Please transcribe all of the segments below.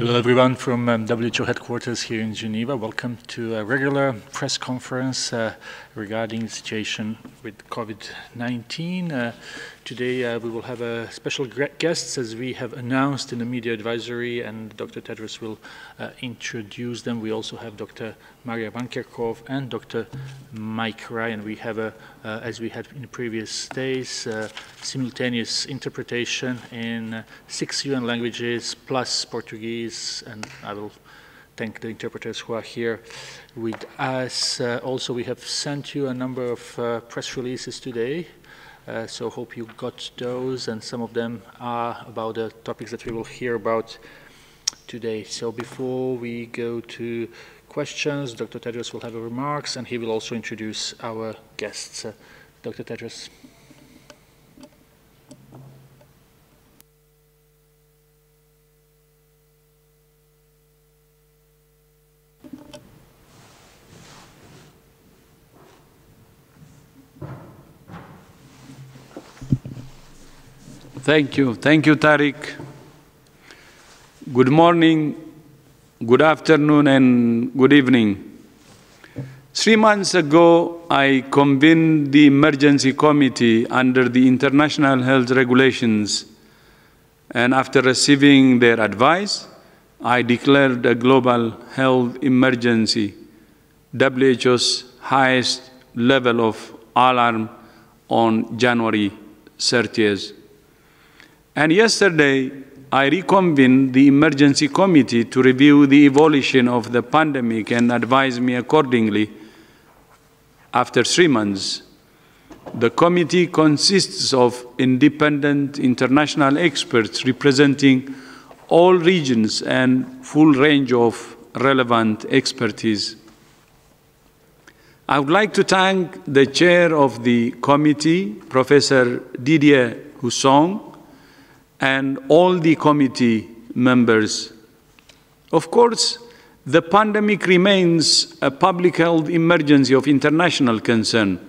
Hello, everyone from um, WHO headquarters here in Geneva. Welcome to a regular press conference uh, regarding the situation with COVID-19. Uh, today uh, we will have a special guests as we have announced in the media advisory and Dr. Tedros will uh, introduce them. We also have Dr. Maria Van Kerkhove and Dr. Mike Ryan. We have, a, uh, as we had in previous days, uh, simultaneous interpretation in six UN languages plus Portuguese and I will thank the interpreters who are here with us. Uh, also, we have sent you a number of uh, press releases today. Uh, so hope you got those, and some of them are about the topics that we will hear about today. So before we go to questions, Dr. Tedros will have remarks, and he will also introduce our guests. Uh, Dr. Tedros. Thank you. Thank you, Tariq. Good morning, good afternoon, and good evening. Three months ago, I convened the emergency committee under the international health regulations, and after receiving their advice, I declared a global health emergency, WHO's highest level of alarm on January 30th. And yesterday, I reconvened the emergency committee to review the evolution of the pandemic and advise me accordingly. After three months, the committee consists of independent international experts representing all regions and full range of relevant expertise. I would like to thank the chair of the committee, Professor Didier Houssin, and all the committee members. Of course, the pandemic remains a public health emergency of international concern.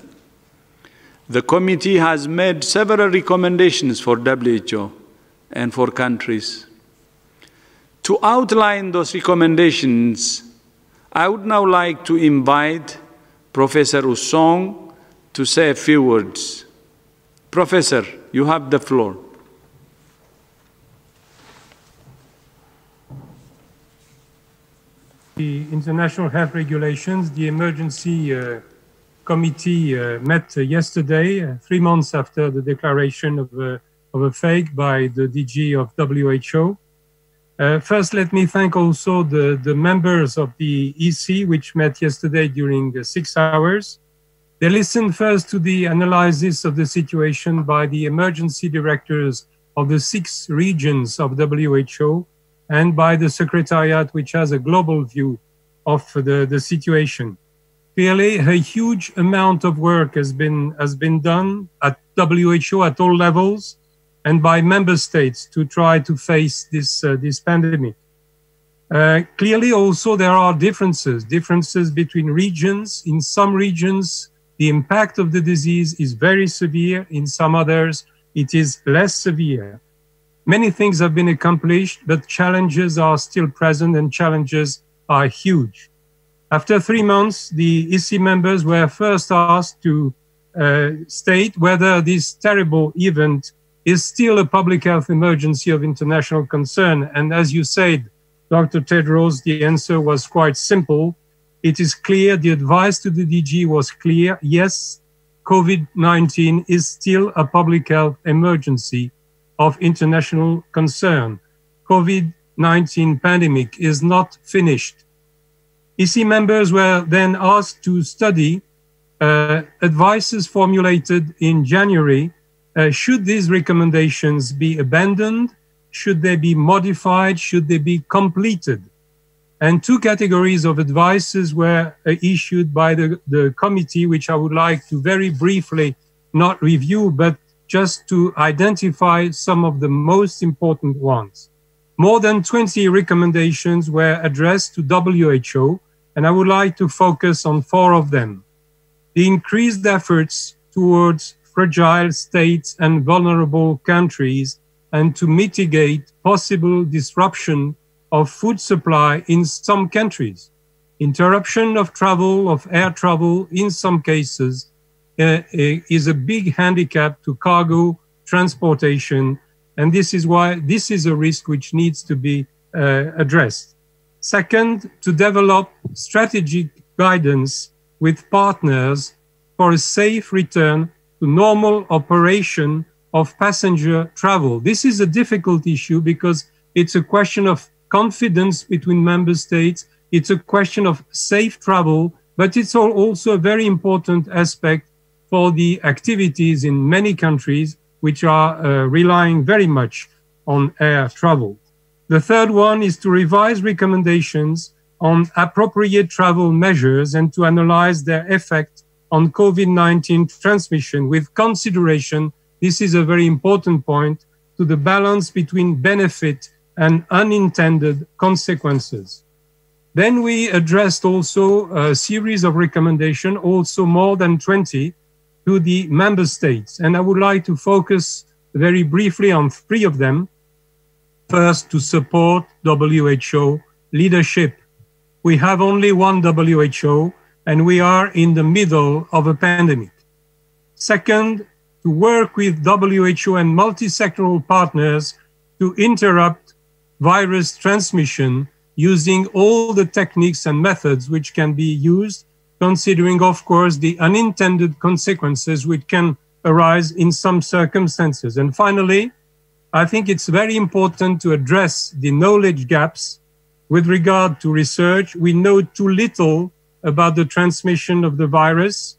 The committee has made several recommendations for WHO and for countries. To outline those recommendations, I would now like to invite Professor Houssin to say a few words. Professor, you have the floor. The international health regulations, the emergency uh, committee uh, met uh, yesterday, uh, three months after the declaration of, uh, of a PHEIC by the DG of WHO. First, let me thank also the, the members of the EC, which met yesterday during six hours. They listened first to the analysis of the situation by the emergency directors of the six regions of WHO and by the Secretariat, which has a global view of the, the situation. Clearly, a huge amount of work has been, has been done at WHO at all levels and by member states to try to face this, uh, this pandemic. Uh, clearly, also, there are differences, differences between regions. In some regions, the impact of the disease is very severe. In some others, it is less severe. Many things have been accomplished, but challenges are still present and challenges are huge. After three months, the EC members were first asked to uh, state whether this terrible event is still a public health emergency of international concern. And as you said, Dr. Tedros, the answer was quite simple. It is clear, the advice to the DG was clear. Yes, COVID 19 is still a public health emergency of international concern. COVID-19 pandemic is not finished. EC members were then asked to study uh, advices formulated in January. Uh, should these recommendations be abandoned? Should they be modified? Should they be completed? And two categories of advices were uh, issued by the, the committee, which I would like to very briefly not review, but just to identify some of the most important ones. More than 20 recommendations were addressed to WHO, and I would like to focus on four of them. The increased efforts towards fragile states and vulnerable countries and to mitigate possible disruption of food supply in some countries. Interruption of travel, of air travel in some cases, is a big handicap to cargo transportation. And this is why this is a risk which needs to be uh, addressed. Second, to develop strategic guidance with partners for a safe return to normal operation of passenger travel. This is a difficult issue because it's a question of confidence between member states. It's a question of safe travel, but it's also a very important aspect for the activities in many countries which are uh, relying very much on air travel. The third one is to revise recommendations on appropriate travel measures and to analyze their effect on COVID-19 transmission with consideration, this is a very important point, to the balance between benefit and unintended consequences. Then we addressed also a series of recommendations, also more than 20, to the member states. And I would like to focus very briefly on three of them. First, to support WHO leadership. We have only one WHO, and we are in the middle of a pandemic. Second, to work with WHO and multi-sectoral partners to interrupt virus transmission using all the techniques and methods which can be used, considering, of course, the unintended consequences which can arise in some circumstances. And finally, I think it's very important to address the knowledge gaps with regard to research. We know too little about the transmission of the virus.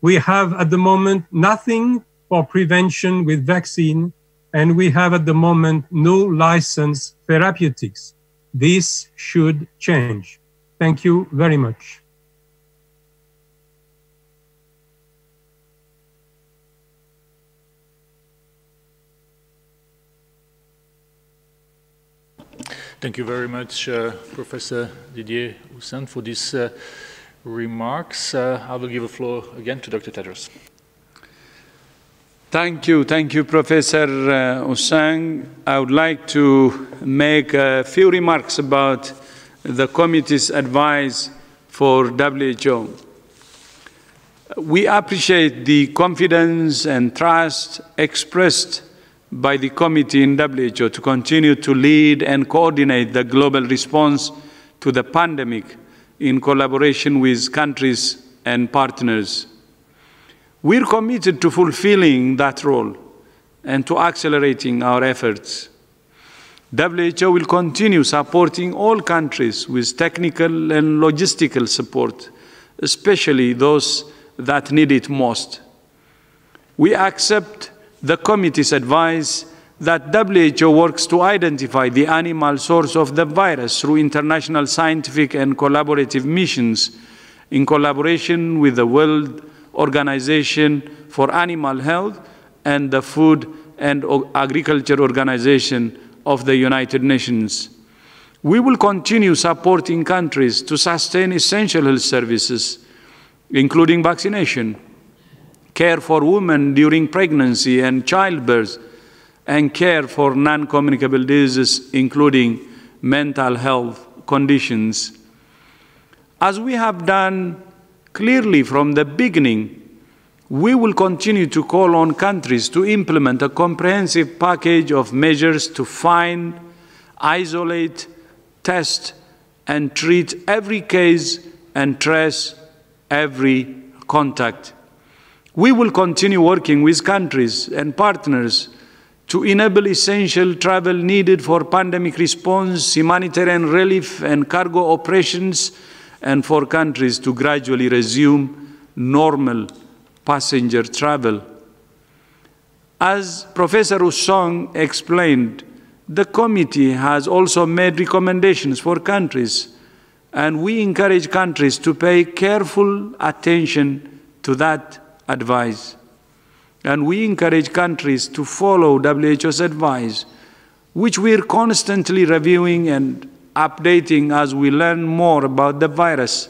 We have at the moment nothing for prevention with vaccine, and we have at the moment no licensed therapeutics. This should change. Thank you very much. Thank you very much, uh, Professor Didier Houssin, for these uh, remarks. Uh, I will give the floor again to Dr. Tedros. Thank you. Thank you, Professor uh. I would like to make a few remarks about the committee's advice for WHO. We appreciate the confidence and trust expressed by the committee in WHO to continue to lead and coordinate the global response to the pandemic in collaboration with countries and partners. We're committed to fulfilling that role and to accelerating our efforts. WHO will continue supporting all countries with technical and logistical support, especially those that need it most. We accept the committee's advice that WHO works to identify the animal source of the virus through international scientific and collaborative missions in collaboration with the World Organization for Animal Health and the Food and Agriculture Organization of the United Nations. We will continue supporting countries to sustain essential health services, including vaccination, care for women during pregnancy and childbirth, and care for non-communicable diseases, including mental health conditions. As we have done clearly from the beginning, we will continue to call on countries to implement a comprehensive package of measures to find, isolate, test, and treat every case and trace every contact. We will continue working with countries and partners to enable essential travel needed for pandemic response, humanitarian relief, and cargo operations and for countries to gradually resume normal passenger travel. As Professor Houssin explained, the committee has also made recommendations for countries, and we encourage countries to pay careful attention to that advice. And we encourage countries to follow WHO's advice, which we're constantly reviewing and updating as we learn more about the virus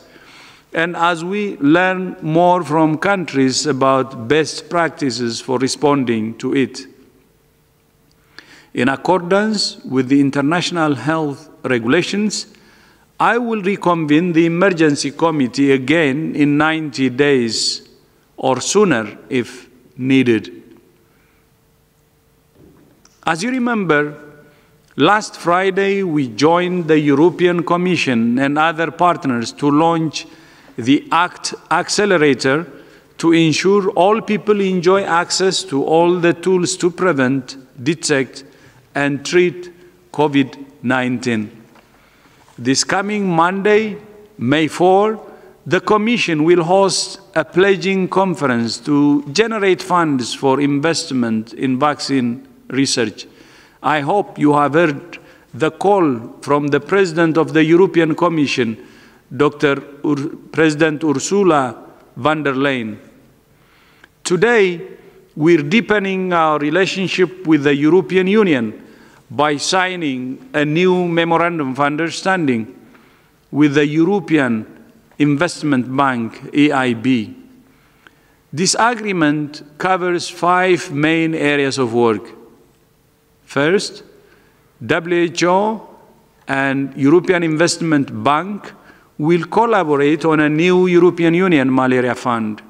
and as we learn more from countries about best practices for responding to it. In accordance with the international health regulations, I will reconvene the emergency committee again in 90 days or sooner if needed. As you remember, last Friday we joined the European Commission and other partners to launch the ACT Accelerator to ensure all people enjoy access to all the tools to prevent, detect, and treat COVID 19. This coming Monday, May 4, the Commission will host a pledging conference to generate funds for investment in vaccine research. I hope you have heard the call from the President of the European Commission, Dr. Ur President Ursula von der Leyen. Today, we're deepening our relationship with the European Union by signing a new memorandum of understanding with the European Investment Bank, EIB. This agreement covers five main areas of work. First, WHO and European Investment Bank will collaborate on a new European Union malaria fund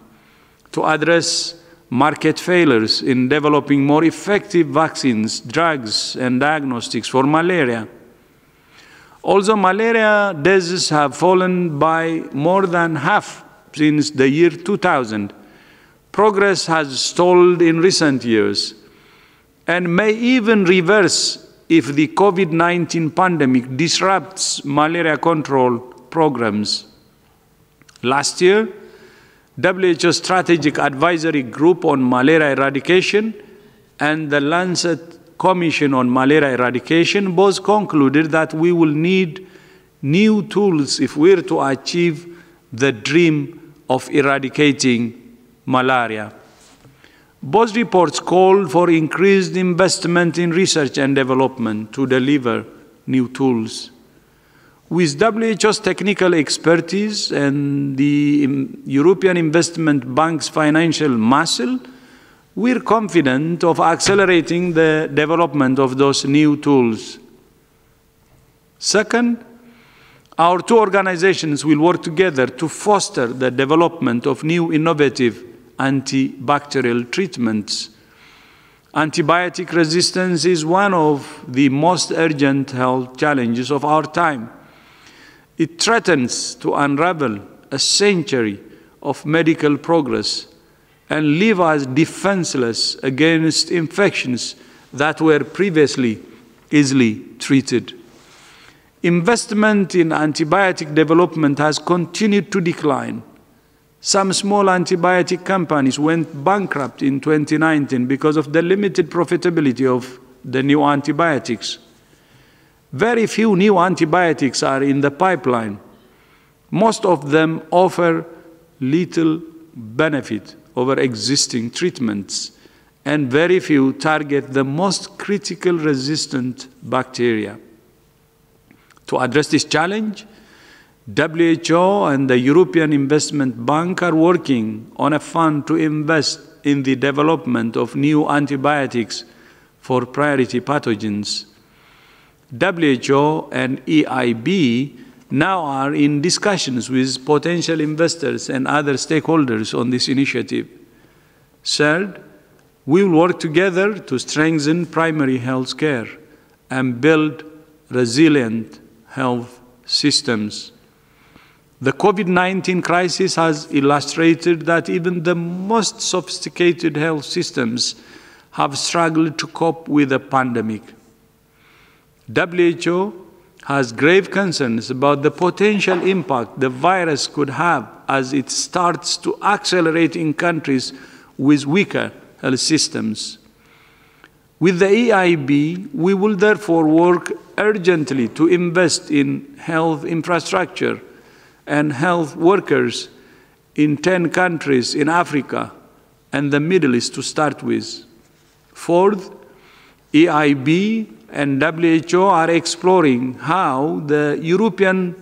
to address market failures in developing more effective vaccines, drugs, and diagnostics for malaria. Although malaria deaths have fallen by more than half since the year 2000, progress has stalled in recent years and may even reverse if the COVID 19 pandemic disrupts malaria control programs. Last year, WHO Strategic Advisory Group on Malaria Eradication and the Lancet Commission on Malaria Eradication both concluded that we will need new tools if we're to achieve the dream of eradicating malaria. Both reports called for increased investment in research and development to deliver new tools. With WHO's technical expertise and the European Investment Bank's financial muscle, we're confident of accelerating the development of those new tools. Second, our two organizations will work together to foster the development of new innovative antibacterial treatments. Antibiotic resistance is one of the most urgent health challenges of our time. It threatens to unravel a century of medical progress and leave us defenseless against infections that were previously easily treated. Investment in antibiotic development has continued to decline. Some small antibiotic companies went bankrupt in 2019 because of the limited profitability of the new antibiotics. Very few new antibiotics are in the pipeline. Most of them offer little benefit over existing treatments, and very few target the most critical resistant bacteria. To address this challenge, WHO and the European Investment Bank are working on a fund to invest in the development of new antibiotics for priority pathogens. WHO and EIB now are in discussions with potential investors and other stakeholders on this initiative. Third, we will work together to strengthen primary health care and build resilient health systems. The COVID 19 crisis has illustrated that even the most sophisticated health systems have struggled to cope with the pandemic. WHO has grave concerns about the potential impact the virus could have as it starts to accelerate in countries with weaker health systems. With the EIB, we will therefore work urgently to invest in health infrastructure and health workers in 10 countries in Africa and the Middle East to start with. Fourth, EIB and WHO are exploring how the European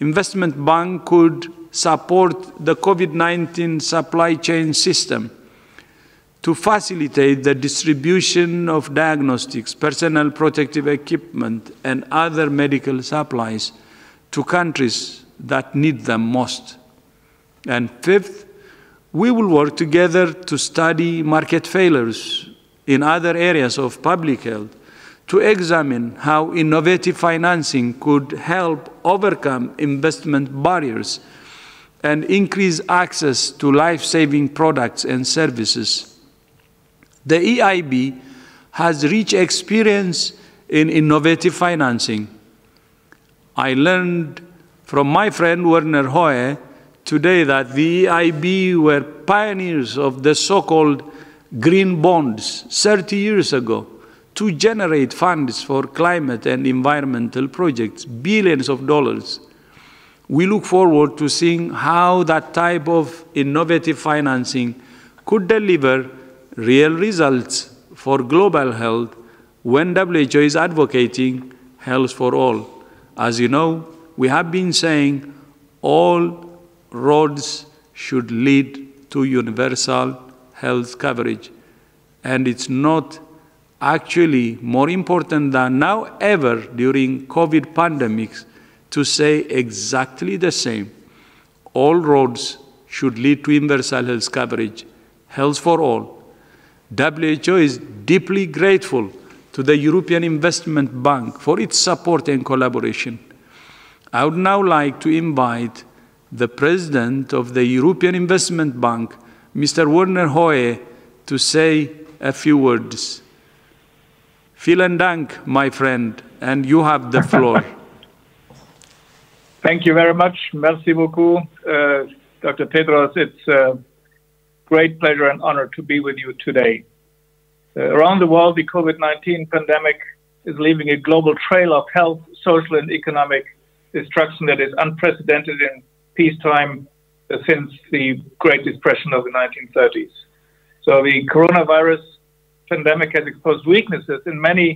Investment Bank could support the COVID 19 supply chain system. to facilitate the distribution of diagnostics, personal protective equipment, and other medical supplies to countries that need them most. And fifth, we will work together to study market failures in other areas of public health to examine how innovative financing could help overcome investment barriers and increase access to life-saving products and services. The EIB has rich experience in innovative financing. I learned from my friend Werner Hoyer today that the EIB were pioneers of the so-called green bonds 30 years ago to generate funds for climate and environmental projects, billions of dollars. We look forward to seeing how that type of innovative financing could deliver real results for global health when WHO is advocating health for all. As you know, we have been saying all roads should lead to universal health coverage. And it's not actually more important than now ever during COVID pandemics to say exactly the same. All roads should lead to universal health coverage, health for all. WHO is deeply grateful to the European Investment Bank for its support and collaboration. I would now like to invite the President of the European Investment Bank, Mr. Werner Hoyer, to say a few words. Vielen Dank, my friend, and you have the floor. Thank you very much. Merci beaucoup, uh, Dr. Tedros. It's a great pleasure and honor to be with you today. Uh, around the world, the COVID 19 pandemic is leaving a global trail of health, social, and economic destruction that is unprecedented in peacetime uh, since the Great Depression of the 1930s. So the coronavirus pandemic has exposed weaknesses in many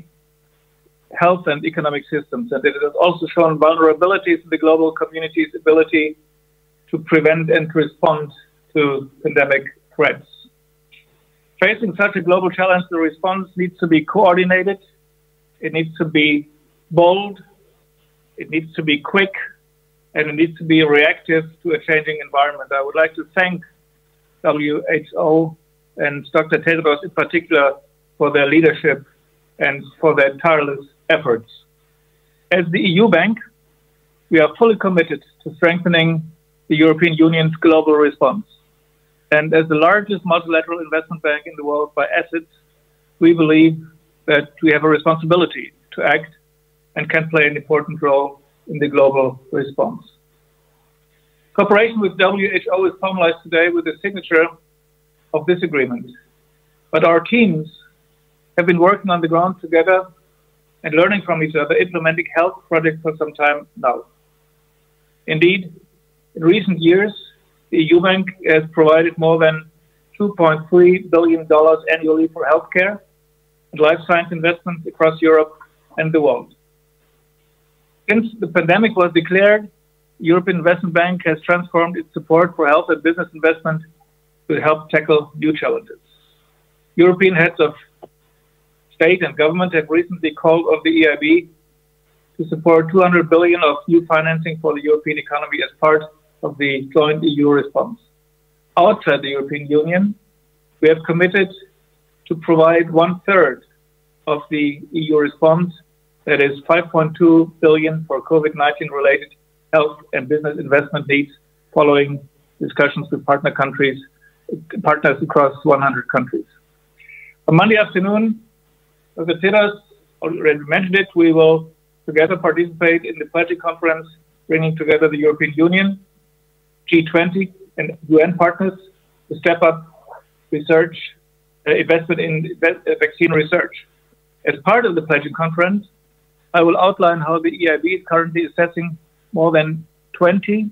health and economic systems, and it has also shown vulnerabilities in the global community's ability to prevent and respond to pandemic threats. Facing such a global challenge, the response needs to be coordinated, it needs to be bold, it needs to be quick, and it needs to be reactive to a changing environment. I would like to thank WHO and Dr. Tedros in particular for their leadership and for their tireless efforts. As the EU Bank, we are fully committed to strengthening the European Union's global response. And as the largest multilateral investment bank in the world by assets, we believe that we have a responsibility to act and can play an important role in the global response. Cooperation with WHO is formalized today with the signature of this agreement. But our teams have been working on the ground together and learning from each other, implementing health projects for some time now. Indeed, in recent years, the EU Bank has provided more than $2.3 billion annually for healthcare and life science investments across Europe and the world. Since the pandemic was declared, the European Investment Bank has transformed its support for health and business investment to help tackle new challenges. European heads of state and government have recently called on the EIB to support 200 billion of new financing for the European economy as part of the joint EU response. Outside the European Union, we have committed to provide one third of the EU response, that is 5.2 billion for COVID-19 related health and business investment needs following discussions with partner countries, partners across 100 countries. On Monday afternoon, Tedros already mentioned it, we will together participate in the pledging conference bringing together the European Union, G20, and UN partners to step up research, uh, investment in uh, vaccine research. As part of the pledging conference, I will outline how the EIB is currently assessing more than 20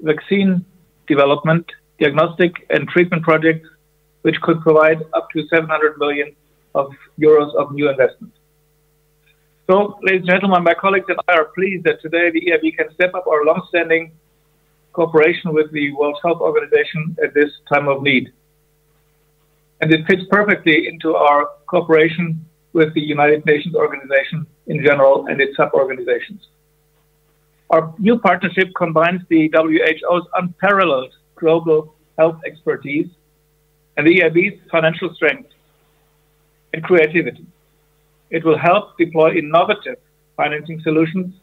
vaccine development, diagnostic, and treatment projects, which could provide up to 700 million of euros of new investment. So, ladies and gentlemen, my colleagues and I are pleased that today the EIB can step up our long-standing cooperation with the World Health Organization at this time of need. and it fits perfectly into our cooperation with the United Nations organization in general and its sub-organizations. Our new partnership combines the WHO's unparalleled global health expertise and the EIB's financial strength and creativity. It will help deploy innovative financing solutions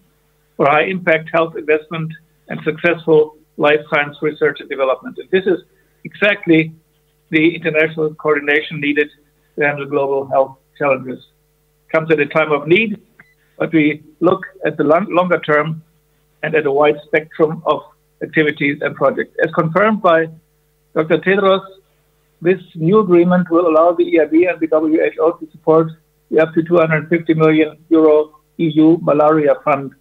for high impact health investment and successful life science research and development. And this is exactly the international coordination needed to handle global health challenges. Comes at a time of need, but we look at the long, longer term and at a wide spectrum of activities and projects. As confirmed by Dr. Tedros, this new agreement will allow the EIB and the WHO to support the up to 250 million euro EU malaria fund,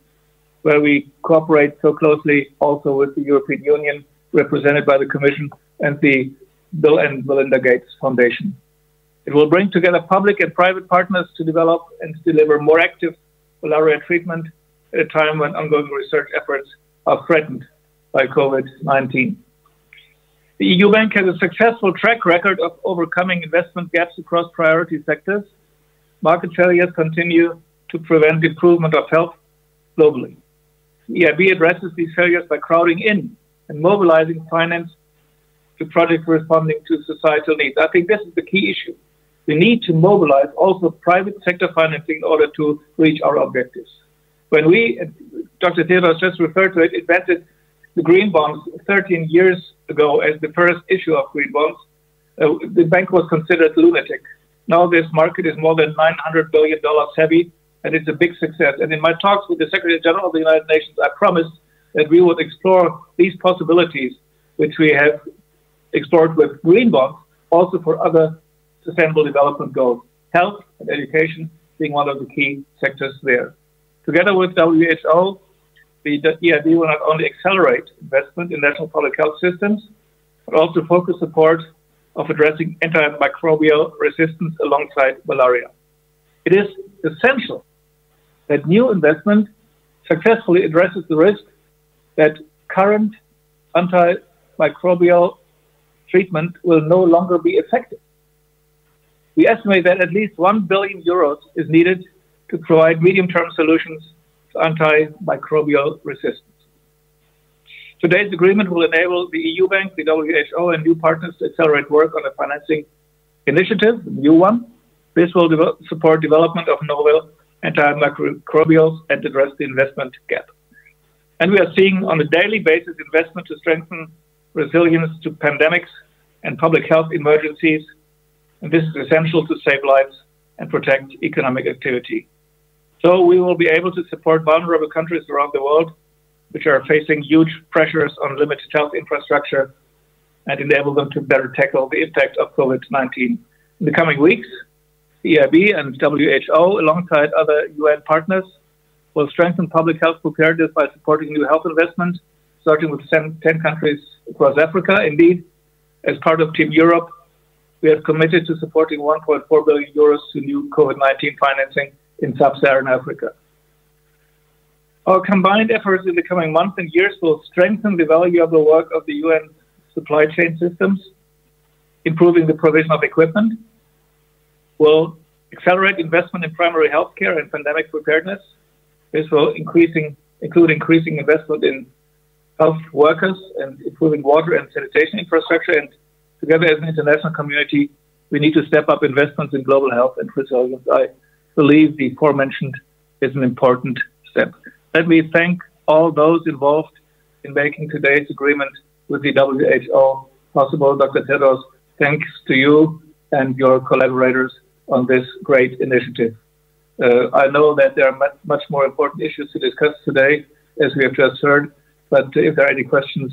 where we cooperate so closely also with the European Union, represented by the Commission and the Bill and Melinda Gates Foundation. It will bring together public and private partners to develop and deliver more active malaria treatment at a time when ongoing research efforts are threatened by COVID-19. The EU Bank has a successful track record of overcoming investment gaps across priority sectors. Market failures continue to prevent improvement of health globally. The EIB addresses these failures by crowding in and mobilizing finance to projects responding to societal needs. I think this is the key issue. We need to mobilize also private sector financing in order to reach our objectives. When we, Dr. Tedros just referred to it, invented the green bonds 13 years ago as the first issue of green bonds, uh, the bank was considered lunatic. Now this market is more than $900 billion heavy, and it's a big success. And in my talks with the Secretary General of the United Nations, I promised that we would explore these possibilities, which we have explored with green bonds, also for other sustainable development goals, health and education being one of the key sectors there. Together with WHO, the EIB will not only accelerate investment in national public health systems, but also focus support of addressing antimicrobial resistance alongside malaria. It is essential that new investment successfully addresses the risk that current antimicrobial treatment will no longer be effective. We estimate that at least 1 billion euros is needed to provide medium-term solutions to antimicrobial resistance. Today's agreement will enable the EU Bank, the WHO, and new partners to accelerate work on a financing initiative, a new one. This will support development of novel antimicrobials and address the investment gap. And we are seeing on a daily basis investment to strengthen resilience to pandemics and public health emergencies. And this is essential to save lives and protect economic activity. So we will be able to support vulnerable countries around the world, which are facing huge pressures on limited health infrastructure and enable them to better tackle the impact of COVID-19. In the coming weeks, EIB and WHO, alongside other UN partners, will strengthen public health preparedness by supporting new health investment, starting with 10 countries across Africa. Indeed, as part of Team Europe, we have committed to supporting 1.4 billion euros to new COVID-19 financing in sub-Saharan Africa. Our combined efforts in the coming months and years will strengthen the value of the work of the UN supply chain systems, improving the provision of equipment, will accelerate investment in primary healthcare and pandemic preparedness. This will increasing, include increasing investment in health workers and improving water and sanitation infrastructure. And together as an international community, we need to step up investments in global health and resilience. I believe the aforementioned is an important step. Let me thank all those involved in making today's agreement with the WHO possible. Dr. Tedros, thanks to you and your collaborators on this great initiative. Uh, I know that there are much more important issues to discuss today, as we have just heard, but if there are any questions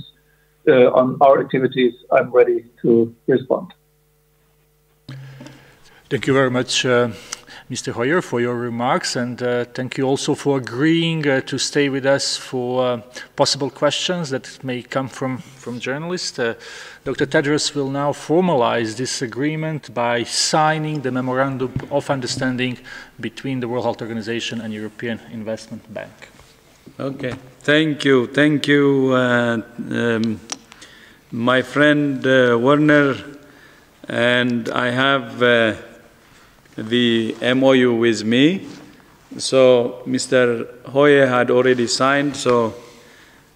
uh, on our activities, I'm ready to respond. Thank you very much, uh, Mr. Hoyer, for your remarks, and uh, thank you also for agreeing uh, to stay with us for uh, possible questions that may come from, from journalists. Uh, Dr. Tedros will now formalize this agreement by signing the Memorandum of Understanding between the World Health Organization and European Investment Bank. Okay, thank you, thank you, uh, um, my friend uh, Werner. And I have the MOU with me. So Mr. Hoyer had already signed, so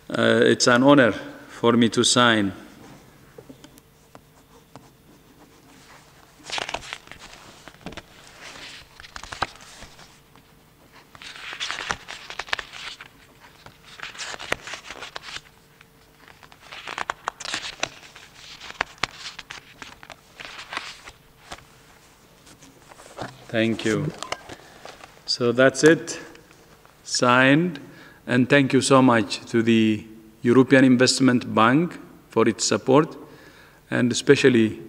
uh, it's an honor for me to sign. Thank you. So that's it, signed. And thank you so much to the European Investment Bank for its support, and especially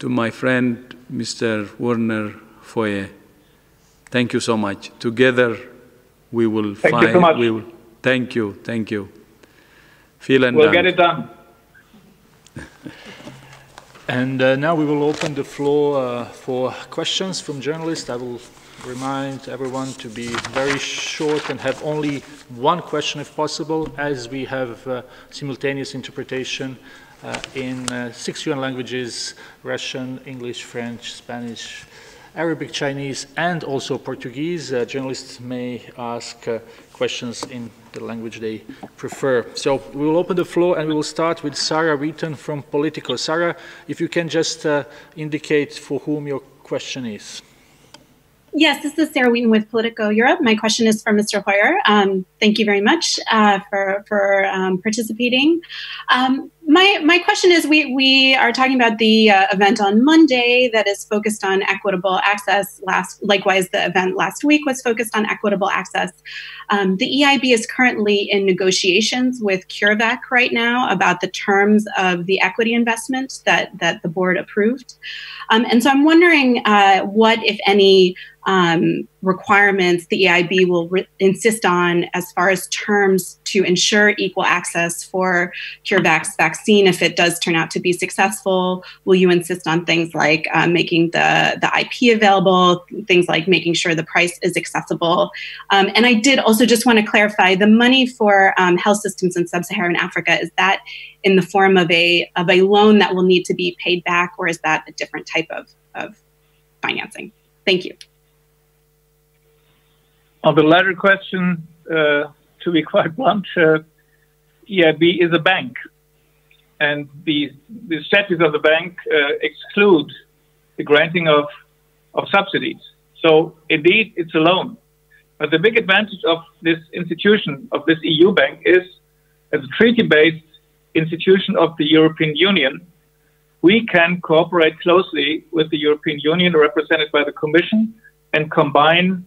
to my friend, Mr. Werner Hoyer. Thank you so much. Together, we will thank find. You so much. We will, thank you. Thank you. Vielen we'll Dank. get it done. And uh, now we will open the floor uh, for questions from journalists. I will remind everyone to be very short and have only one question if possible, as we have uh, simultaneous interpretation uh, in uh, six UN languages, Russian, English, French, Spanish, Arabic, Chinese, and also Portuguese. Uh, journalists may ask questions in the language they prefer. So we will open the floor and we will start with Sarah Wheaton from Politico. Sarah, if you can just uh, indicate for whom your question is. Yes, this is Sarah Wheaton with Politico Europe. My question is for Mr. Hoyer. Um, thank you very much uh, for, for um, participating. Um, my, my question is we, we are talking about the uh, event on Monday that is focused on equitable access. Last, likewise, the event last week was focused on equitable access. Um, the EIB is currently in negotiations with CureVac right now about the terms of the equity investment that, that the board approved. Um, and so I'm wondering uh, what, if any, um, requirements the EIB will insist on as far as terms to ensure equal access for CureVac's vaccine if it does turn out to be successful? Will you insist on things like uh, making the, the IP available, things like making sure the price is accessible? Um, and I did also just want to clarify the money for um, health systems in sub-Saharan Africa, is that in the form of a, of a loan that will need to be paid back or is that a different type of, of financing? Thank you. On the latter question, uh, to be quite blunt, uh, EIB is a bank, and the, the statutes of the bank uh, exclude the granting of, of subsidies. So indeed, it's a loan. But the big advantage of this institution, of this EU bank, is as a treaty-based institution of the European Union, we can cooperate closely with the European Union, represented by the Commission, and combine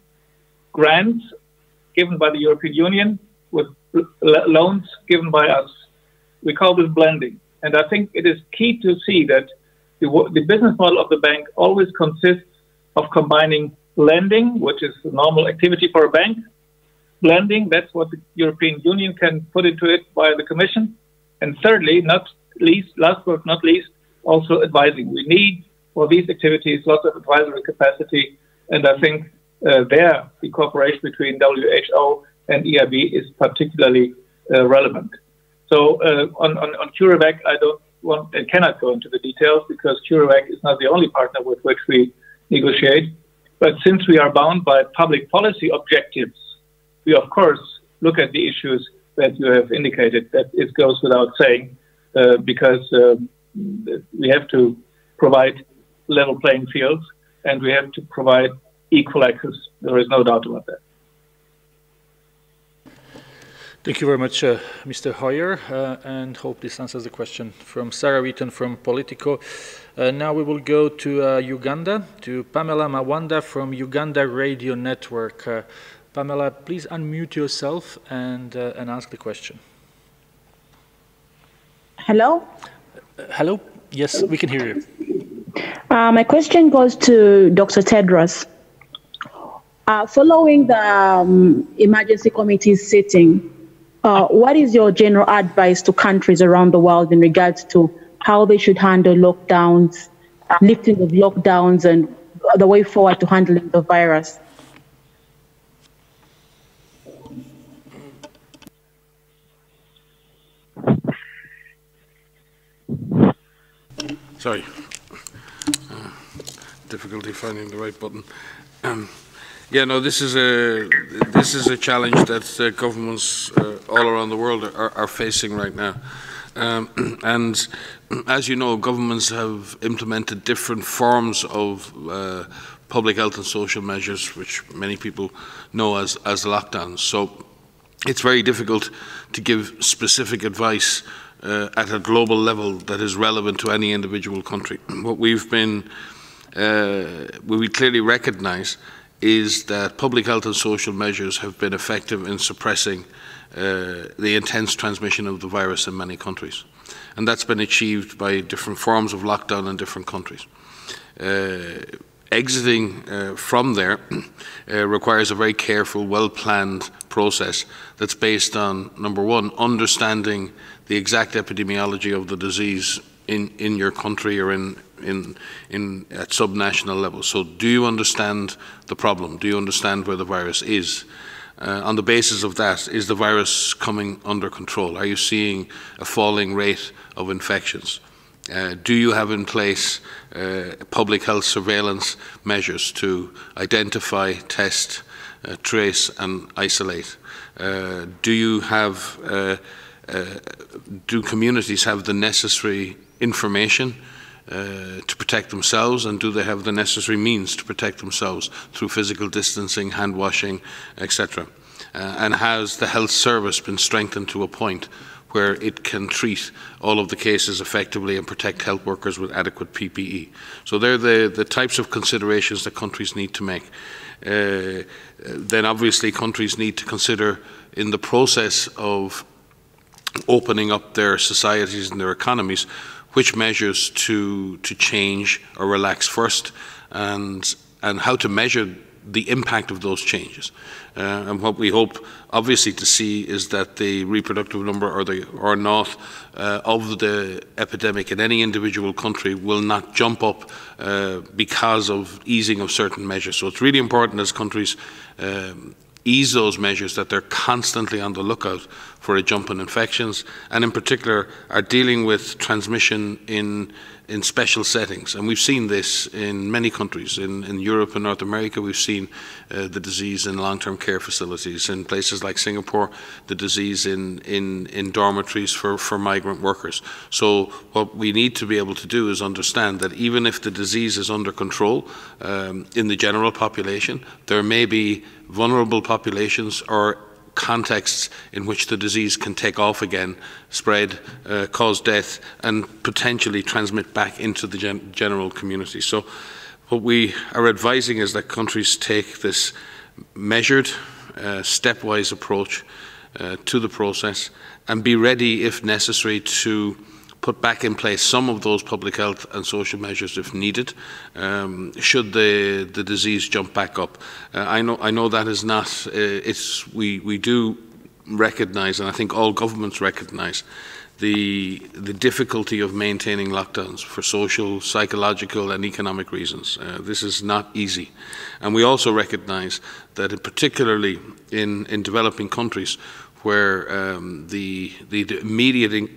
grants given by the European Union with loans given by us. We call this blending. And I think it is key to see that the, the business model of the bank always consists of combining lending, which is a normal activity for a bank, blending, that's what the European Union can put into it via the Commission. And thirdly, not least, last but not least, also advising. We need for these activities lots of advisory capacity, and I think uh, there the cooperation between WHO and EIB is particularly uh, relevant. So uh, on, on, on CureVac, I don't want and cannot go into the details because CureVac is not the only partner with which we negotiate. But since we are bound by public policy objectives, we of course look at the issues that you have indicated. That it goes without saying, uh, because um, we have to provide level playing fields and we have to provide equal access. There is no doubt about that. Thank you very much, uh, Mr. Hoyer, uh, and hope this answers the question from Sarah Wheaton from Politico. Uh, now we will go to uh, Uganda, to Pamela Mawanda from Uganda Radio Network. Uh, Pamela, please unmute yourself and, uh, and ask the question. Hello? hello? Yes, we can hear you. my question goes to Dr. Tedros. following the um, emergency committee sitting, uh, what is your general advice to countries around the world in regards to how they should handle lockdowns, lifting of lockdowns, and the way forward to handling the virus? Sorry. difficulty finding the right button. Um, yeah, no, this is a this is a challenge that uh, governments uh, all around the world are, are facing right now. Um, and as you know, governments have implemented different forms of uh, public health and social measures, which many people know as, as lockdowns. So it's very difficult to give specific advice uh, at a global level that is relevant to any individual country. What we've been, uh, we clearly recognise is that public health and social measures have been effective in suppressing uh, the intense transmission of the virus in many countries. And that's been achieved by different forms of lockdown in different countries. Uh, exiting uh, from there uh, requires a very careful, well-planned process that's based on, number one, understanding the exact epidemiology of the disease in, in your country or in, in, in at subnational level. So do you understand the problem? Do you understand where the virus is? Uh, on the basis of that, is the virus coming under control? Are you seeing a falling rate of infections? Uh, do you have in place uh, public health surveillance measures to identify, test, uh, trace and isolate? Uh, do you have, uh, do communities have the necessary information uh, to protect themselves and do they have the necessary means to protect themselves through physical distancing, hand washing, etc. Uh, and has the health service been strengthened to a point where it can treat all of the cases effectively and protect health workers with adequate PPE. So they're the, the types of considerations that countries need to make. Uh, then obviously countries need to consider in the process of opening up their societies and their economies which measures to, to change or relax first and, and how to measure the impact of those changes. Uh, and what we hope, obviously, to see is that the reproductive number or the R naught uh, of the epidemic in any individual country will not jump up uh, because of easing of certain measures. So it's really important as countries um, ease those measures that they're constantly on the lookout for a jump in infections and in particular are dealing with transmission in in special settings. And we've seen this in many countries. In, in Europe and North America, we've seen uh, the disease in long-term care facilities. In places like Singapore, the disease in, in, in dormitories for, for migrant workers. So what we need to be able to do is understand that even if the disease is under control um, in the general population, there may be vulnerable populations or contexts in which the disease can take off again, spread, uh, cause death, and potentially transmit back into the gen general community. So what we are advising is that countries take this measured, uh, stepwise approach uh, to the process and be ready, if necessary, to put back in place some of those public health and social measures if needed, um, should the, the disease jump back up. Uh, I, know, I know that is not, uh, it's, we, we do recognise, and I think all governments recognise, the, the difficulty of maintaining lockdowns for social, psychological and economic reasons. Uh, this is not easy. And we also recognise that particularly in, in developing countries where um, the, the, immediate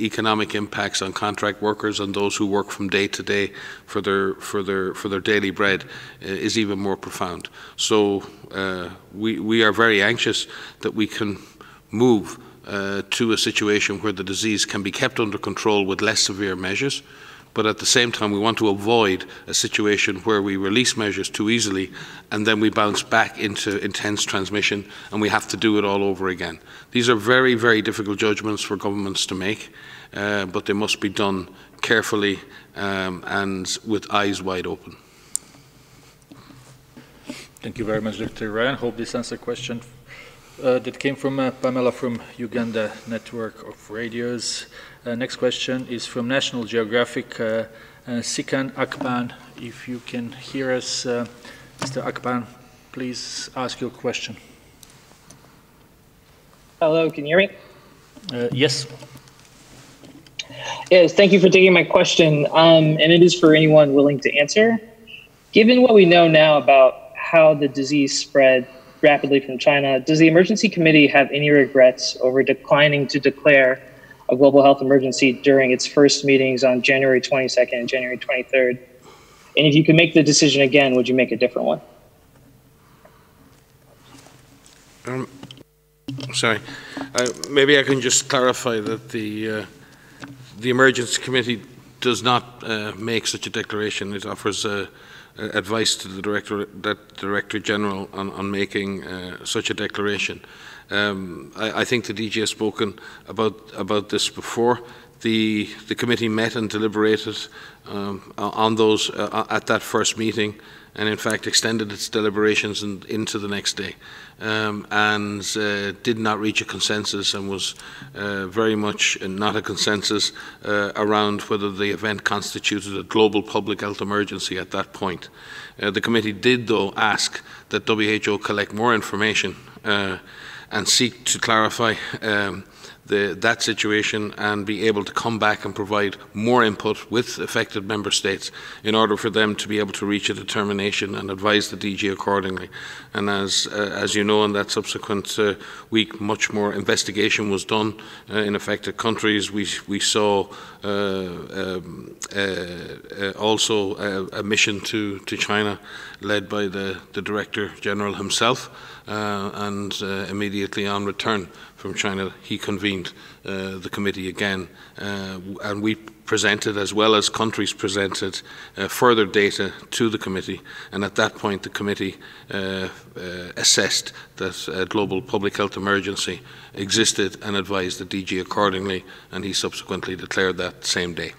economic impacts on contract workers and those who work from day to day for their, for their, for their daily bread uh, is even more profound. So uh, we, we are very anxious that we can move uh, to a situation where the disease can be kept under control with less severe measures, but at the same time we want to avoid a situation where we release measures too easily and then we bounce back into intense transmission and we have to do it all over again. These are very, very difficult judgments for governments to make, uh, but they must be done carefully um, and with eyes wide open. Thank you very much, Dr. Ryan. Hope this answers a question uh, that came from uh, Pamela from Uganda Network of Radios. Uh, next question is from National Geographic, uh, uh, Sikan Akpan. If you can hear us, uh, Mr. Akpan, please ask your question. Hello, can you hear me? Uh, yes. Yes, thank you for taking my question. Um, and it is for anyone willing to answer. Given what we know now about how the disease spread rapidly from China, does the emergency committee have any regrets over declining to declare a global health emergency during its first meetings on January 22nd and January 23rd. And if you could make the decision again, would you make a different one? Um, sorry, uh, maybe I can just clarify that the uh, the emergency committee does not uh, make such a declaration. It offers uh, advice to the director, that director general, on, on making uh, such a declaration. Um, I, I, think the DG has spoken about about this before. The the committee met and deliberated um, on those uh, at that first meeting, and in fact extended its deliberations and into the next day um, and uh, did not reach a consensus and was uh, very much not a consensus uh, around whether the event constituted a global public health emergency at that point. Uh, the committee did, though, ask that WHO collect more information uh, and seek to clarify um, the, that situation and be able to come back and provide more input with affected member states in order for them to be able to reach a determination and advise the DG accordingly. And as, uh, as you know, in that subsequent uh, week, much more investigation was done uh, in affected countries. We, we saw uh, um, uh, uh, also a, a, mission to, to China led by the, the Director General himself and immediately on return from China, he convened uh, the committee again, uh, and we presented, as well as countries presented, uh, further data to the committee. And at that point, the committee uh, uh, assessed that a global public health emergency existed and advised the DG accordingly, and he subsequently declared that same day.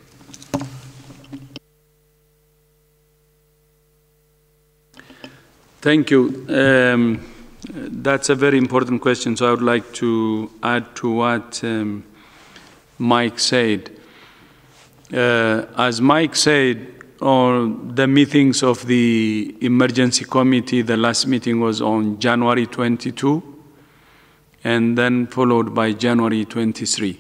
Thank you. Um, that's a very important question, so I would like to add to what um, Mike said. Uh, as Mike said, on the meetings of the emergency committee, the last meeting was on January 22, and then followed by January 23.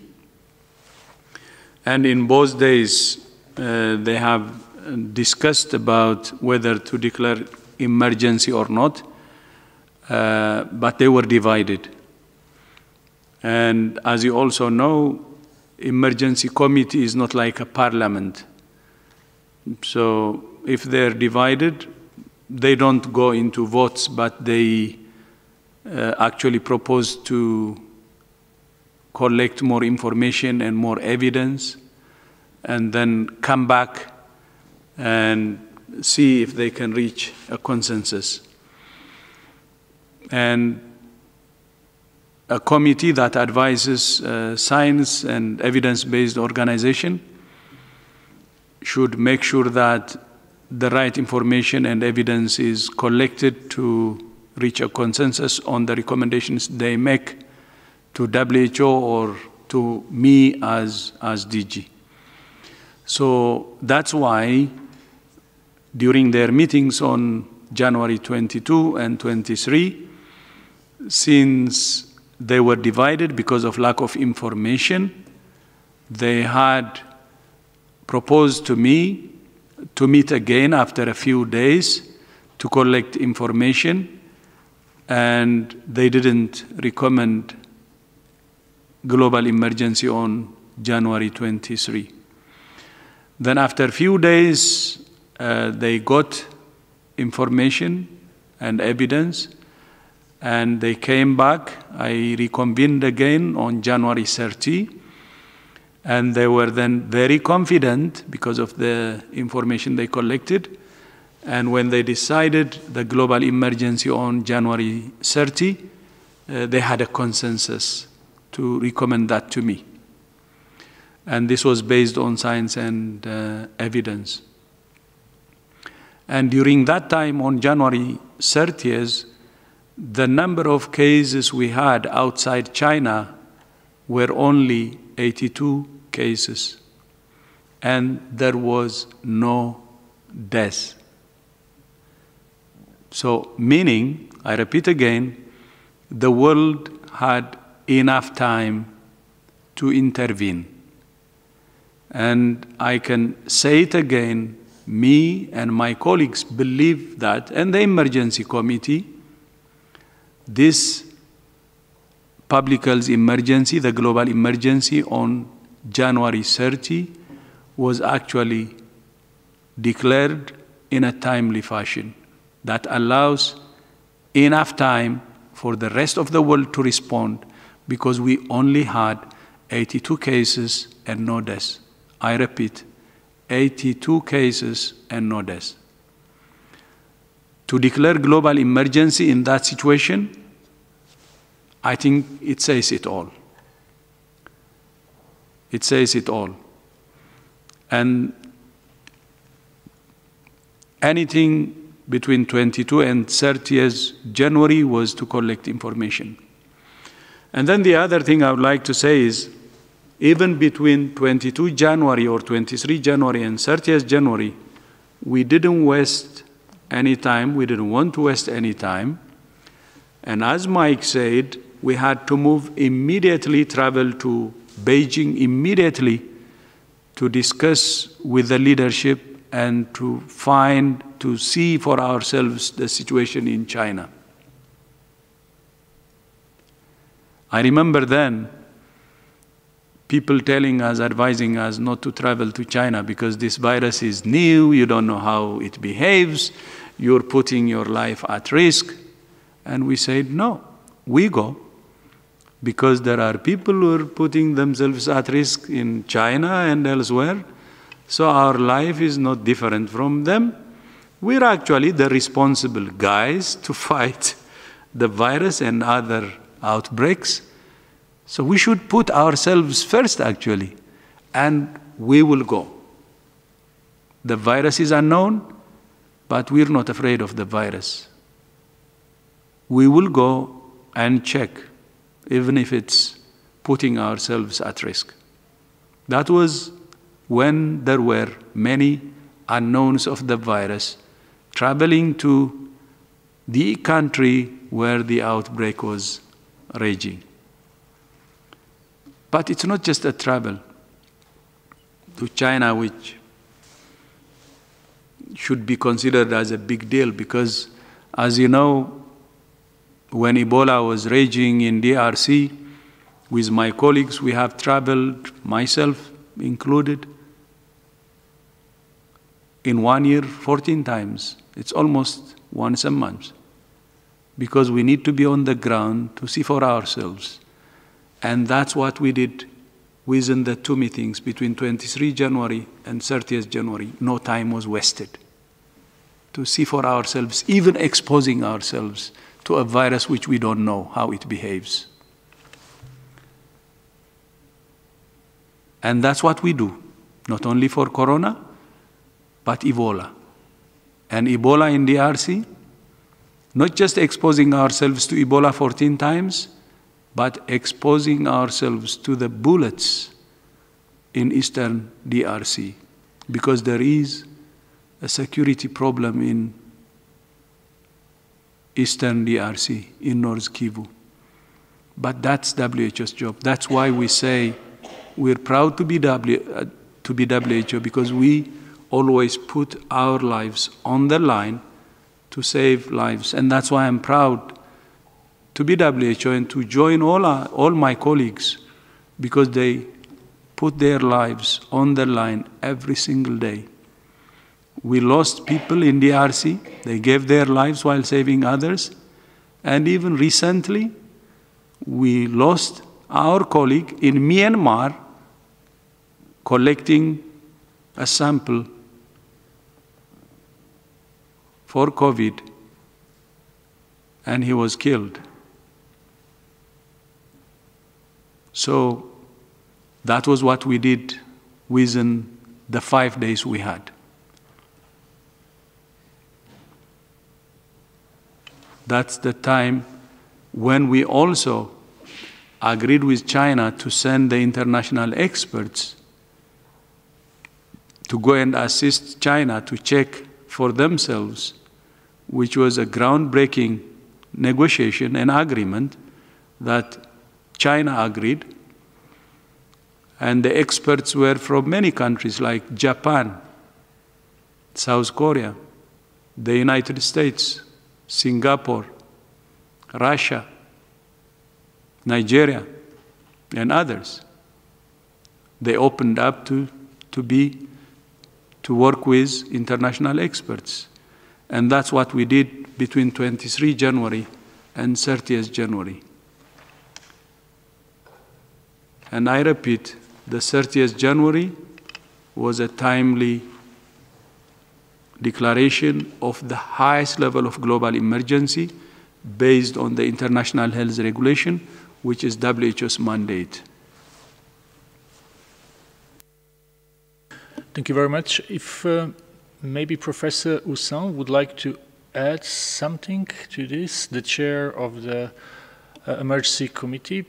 And in both days, uh, they have discussed about whether to declare emergency or not uh, but they were divided. And as you also know, emergency committee is not like a parliament. So if they're divided, they don't go into votes, but they uh, actually propose to collect more information and more evidence, and then come back and see if they can reach a consensus and a committee that advises uh, science and evidence-based organization should make sure that the right information and evidence is collected to reach a consensus on the recommendations they make to WHO or to me as, as DG. So that's why during their meetings on January 22 and 23, since they were divided because of lack of information, they had proposed to me to meet again after a few days to collect information, and they didn't recommend global emergency on January 23. Then after a few days, uh, they got information and evidence, and they came back. I reconvened again on January 30, and they were then very confident because of the information they collected. And when they decided the global emergency on January 30, uh, they had a consensus to recommend that to me. And this was based on science and uh, evidence. And during that time, on January 30th, the number of cases we had outside China were only 82 cases, and there was no death. So, meaning, I repeat again, the world had enough time to intervene. And I can say it again me and my colleagues believe that, and the emergency committee this public health emergency, the global emergency on January 30, was actually declared in a timely fashion that allows enough time for the rest of the world to respond because we only had 82 cases and no deaths. I repeat, 82 cases and no deaths. To declare global emergency in that situation, I think it says it all. It says it all. And anything between 22 and 30th January was to collect information. And then the other thing I would like to say is even between 22 January or 23 January and 30th January, we didn't waste any time. We didn't want to waste any time. And as Mike said, we had to move immediately, travel to Beijing immediately to discuss with the leadership and to find, to see for ourselves the situation in China. I remember then people telling us, advising us not to travel to China because this virus is new, you don't know how it behaves, you're putting your life at risk. And we said, no, we go because there are people who are putting themselves at risk in China and elsewhere. So our life is not different from them. We're actually the responsible guys to fight the virus and other outbreaks. So we should put ourselves first, actually, and we will go. The virus is unknown, but we're not afraid of the virus. We will go and check, even if it's putting ourselves at risk. That was when there were many unknowns of the virus traveling to the country where the outbreak was raging. But it's not just a travel to China, which should be considered as a big deal because, as you know, when Ebola was raging in DRC, with my colleagues, we have traveled, myself included, in one year 14 times. It's almost once a month because we need to be on the ground to see for ourselves. And that's what we did within the two meetings between 23 January and 30th January. No time was wasted to see for ourselves, even exposing ourselves to a virus which we don't know how it behaves. And that's what we do, not only for corona, but Ebola. And Ebola in the DRC, not just exposing ourselves to Ebola 14 times, but exposing ourselves to the bullets in eastern DRC because there is a security problem in eastern DRC, in North Kivu. But that's WHO's job. That's why we say we're proud to be, w, uh, to be WHO because we always put our lives on the line to save lives. And that's why I'm proud to be WHO and to join all, our, all my colleagues because they put their lives on the line every single day. We lost people in DRC, they gave their lives while saving others. And even recently, we lost our colleague in Myanmar collecting a sample for COVID, and he was killed. So that was what we did within the five days we had. That's the time when we also agreed with China to send the international experts to go and assist China to check for themselves, which was a groundbreaking negotiation and agreement that China agreed, and the experts were from many countries like Japan, South Korea, the United States, Singapore, Russia, Nigeria, and others. They opened up to, to be to work with international experts. And that's what we did between 23 January and 30th January. And I repeat, the 30th January was a timely declaration of the highest level of global emergency based on the international health regulation, which is WHO's mandate. Thank you very much. If uh, maybe Professor Houssin would like to add something to this, the chair of the uh, emergency committee.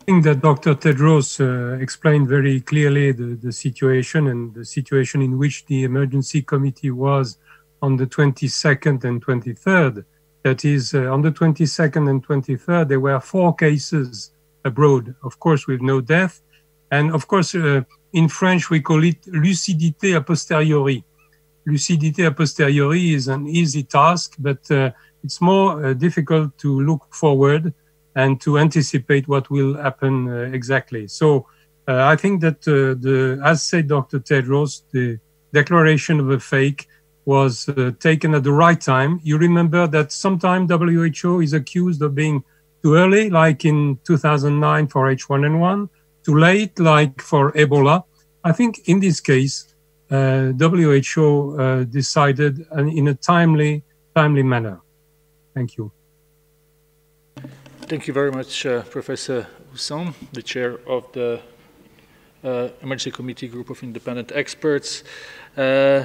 I think that Dr. Tedros uh, explained very clearly the, the situation and the situation in which the emergency committee was on the 22nd and 23rd. That is, uh, on the 22nd and 23rd, there were four cases abroad, of course, with no death. And of course, uh, in French, we call it lucidité a posteriori. Lucidité a posteriori is an easy task, but uh, it's more uh, difficult to look forward and to anticipate what will happen uh, exactly. So uh, I think that uh, the, as said Dr. Tedros, the declaration of a PHEIC was taken at the right time. You remember that sometimes WHO is accused of being too early, like in 2009 for H1N1, too late, like for Ebola. I think in this case, uh, WHO uh, decided in a timely, timely manner. Thank you. Thank you very much, uh, Professor Houssin, the chair of the uh, Emergency Committee Group of Independent Experts. Uh,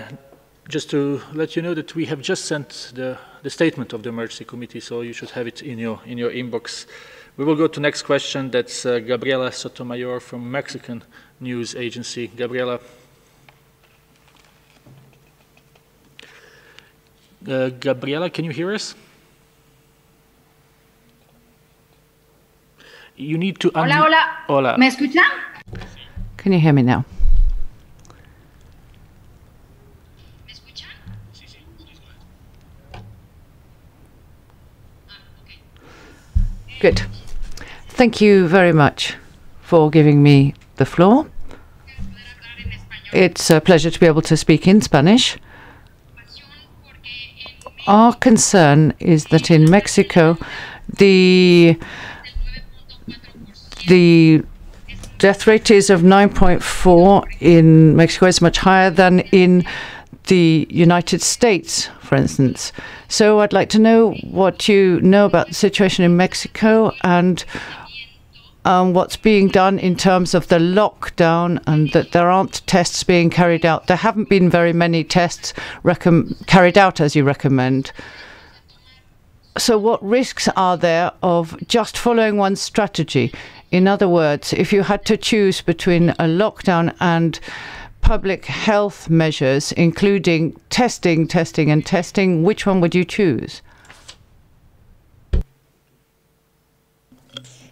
just to let you know that we have just sent the, the statement of the Emergency Committee, so you should have it in your, in your inbox. We will go to next question. That's uh, Gabriela Sotomayor from Mexican News Agency. Gabriela. Uh, Gabriela, can you hear us? You need to Hola, hola. Hola. ¿Me escuchan? Can you hear me now? Ah, eh, Good. Thank you very much for giving me the floor. It's a pleasure to be able to speak in Spanish. Our concern is that in Mexico, the the death rate is of 9.4 in Mexico is much higher than in the United States, for instance. So I'd like to know what you know about the situation in Mexico and um, what's being done in terms of the lockdown and that there aren't tests being carried out. There haven't been very many tests carried out as you recommend. So, what risks are there of just following one strategy? In other words, if you had to choose between a lockdown and public health measures, including testing, testing, and testing, which one would you choose?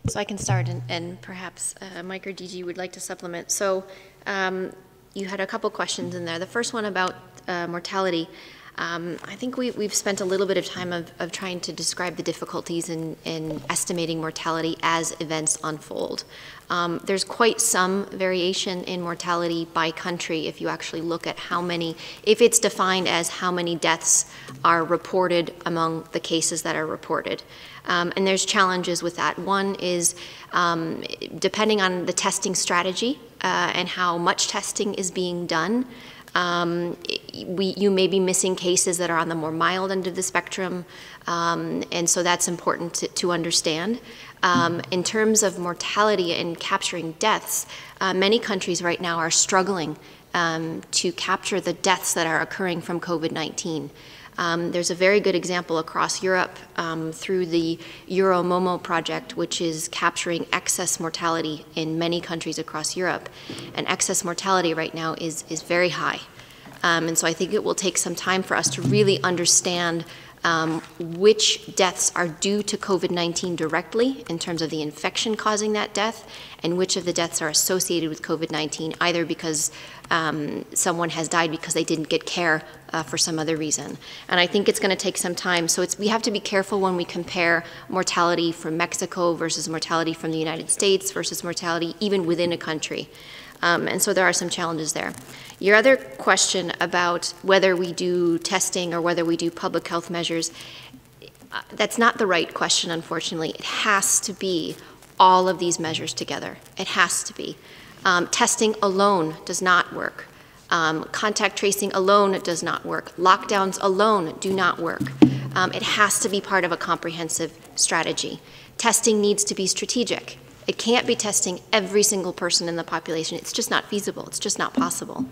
So I can start, and, and perhaps uh, Mike or DG would like to supplement. So um, you had a couple questions in there. The first one about uh, mortality. Um, I think we, have spent a little bit of time of, of trying to describe the difficulties in, in, estimating mortality as events unfold. Um, there's quite some variation in mortality by country if you actually look at how many, if it's defined as how many deaths are reported among the cases that are reported. Um, and there's challenges with that. One is um, depending on the testing strategy uh, and how much testing is being done, um, we, you may be missing cases that are on the more mild end of the spectrum, um, and so that's important to, to understand. Um, in terms of mortality and capturing deaths, uh, many countries right now are struggling um, to capture the deaths that are occurring from COVID 19. Um, there's a very good example across Europe um, through the EuroMOMO project, which is capturing excess mortality in many countries across Europe. And excess mortality right now is, is very high. Um, and so I think it will take some time for us to really understand um, which deaths are due to COVID 19 directly in terms of the infection causing that death, and which of the deaths are associated with COVID 19, either because um, someone has died because they didn't get care uh, for some other reason. And I think it's going to take some time. So we have to be careful when we compare mortality from Mexico versus mortality from the United States versus mortality even within a country. Um, and so there are some challenges there. Your other question about whether we do testing or whether we do public health measures, uh, that's not the right question, unfortunately. It has to be all of these measures together. It has to be. Um, testing alone does not work. Um, contact tracing alone does not work. Lockdowns alone do not work. Um, it has to be part of a comprehensive strategy. Testing needs to be strategic. It can't be testing every single person in the population. It's just not feasible. It's just not possible.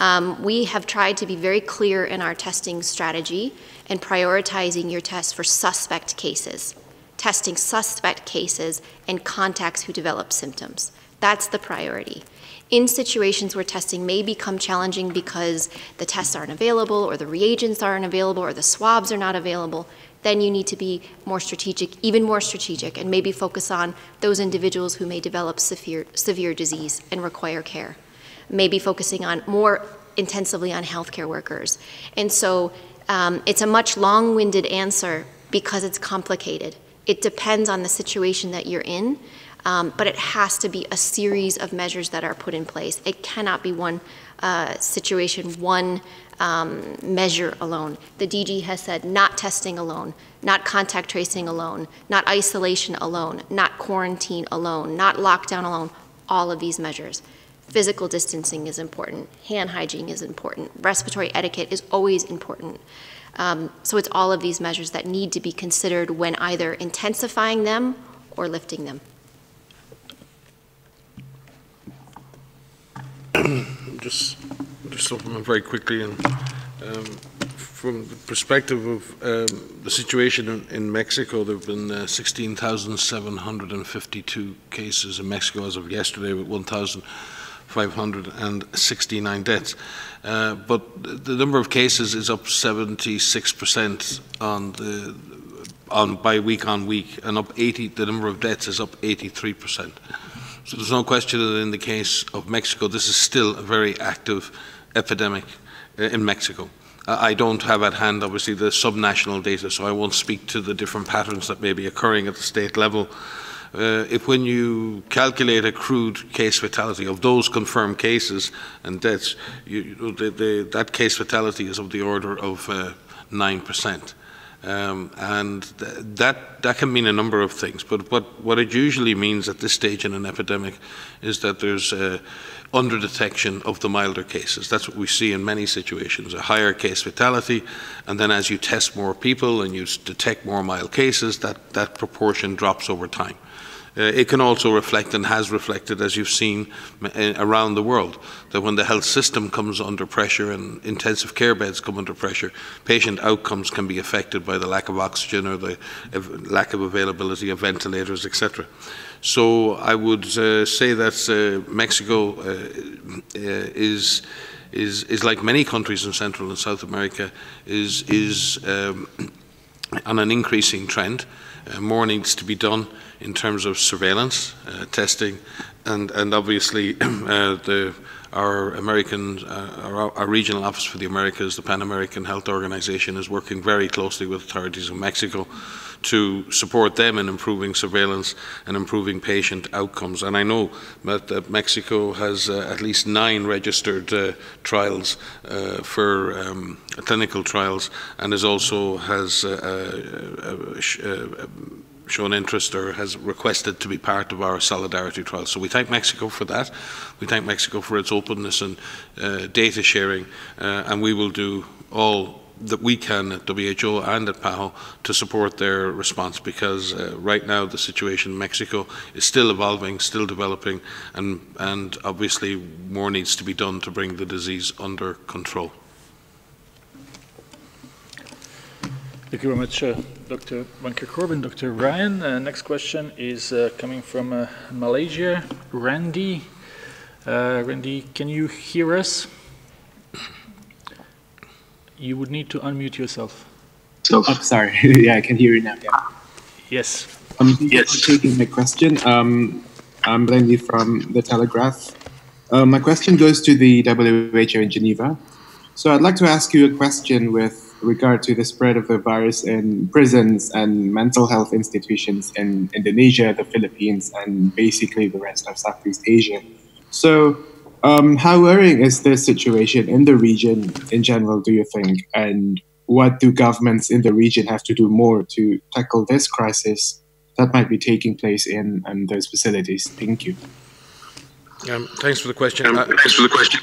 Um, we have tried to be very clear in our testing strategy and prioritizing your tests for suspect cases, testing suspect cases and contacts who develop symptoms. That's the priority. In situations where testing may become challenging because the tests aren't available or the reagents aren't available or the swabs are not available, then you need to be more strategic, even more strategic, and maybe focus on those individuals who may develop severe, severe disease and require care. Maybe focusing on more intensively on healthcare workers. And so um, it's a much long winded answer because it's complicated. It depends on the situation that you're in, um, but it has to be a series of measures that are put in place. It cannot be one uh, situation, one um, measure alone. The DG has said not testing alone, not contact tracing alone, not isolation alone, not quarantine alone, not lockdown alone, all of these measures. Physical distancing is important, hand hygiene is important, respiratory etiquette is always important. Um, so it's all of these measures that need to be considered when either intensifying them or lifting them. just supplement very quickly and um, from the perspective of um, the situation in, in, Mexico, there have been uh, 16,752 cases in Mexico as of yesterday, with 1,569 deaths. Uh, but the number of cases is up 76% on the on by week on week, and up 80. The number of deaths is up 83 percent. So there's no question that in the case of Mexico, this is still a very active epidemic uh, in Mexico. Uh, I don't have at hand, obviously, the subnational data, so I won't speak to the different patterns that may be occurring at the state level. Uh, if when you calculate a crude case fatality of those confirmed cases and deaths, you, the, the, that case fatality is of the order of uh, 9%. Um, and th that, that can mean a number of things, but what, what it usually means at this stage in an epidemic is that there's uh, under detection of the milder cases. That's what we see in many situations, a higher case fatality, and then as you test more people and you detect more mild cases, that, that proportion drops over time. Uh, it can also reflect and has reflected, as you've seen uh, around the world, that when the health system comes under pressure and intensive care beds come under pressure, patient outcomes can be affected by the lack of oxygen or the lack of availability of ventilators, etc. So I would uh, say that uh, Mexico uh, uh, is is is like many countries in Central and South America is is um, on an increasing trend. more needs to be done in terms of surveillance, uh, testing, and, and obviously uh, the, our American, uh, our, our, regional office for the Americas, the Pan American Health Organization, is working very closely with authorities in Mexico to support them in improving surveillance and improving patient outcomes. And I know that, that Mexico has uh, at least nine registered uh, trials uh, for um, clinical trials, and is also has shown interest or has requested to be part of our solidarity trial. So we thank Mexico for that. We thank Mexico for its openness and uh, data sharing, uh, and we will do all that we can at WHO and at PAHO to support their response because uh, right now the situation in Mexico is still evolving, still developing, and, and obviously more needs to be done to bring the disease under control. Thank you very much, uh, Dr. Van Kerkhove. Dr. Ryan, uh, next question is uh, coming from uh, Malaysia. Randy, uh, Randy, can you hear us? You would need to unmute yourself. So, oh, sorry. yeah, I can hear you now. Yeah. Yes. Um, thank yes. you for taking my question. Um, I'm Randy from The Telegraph. Uh, my question goes to the WHO in Geneva. So I'd like to ask you a question with regard to the spread of the virus in prisons and mental health institutions in Indonesia, the Philippines, and basically the rest of Southeast Asia. So, Um, how worrying is this situation in the region in general, do you think? And what do governments in the region have to do more to tackle this crisis that might be taking place in, in those facilities? Thank you. Um, thanks for the question. Um, thanks for the question.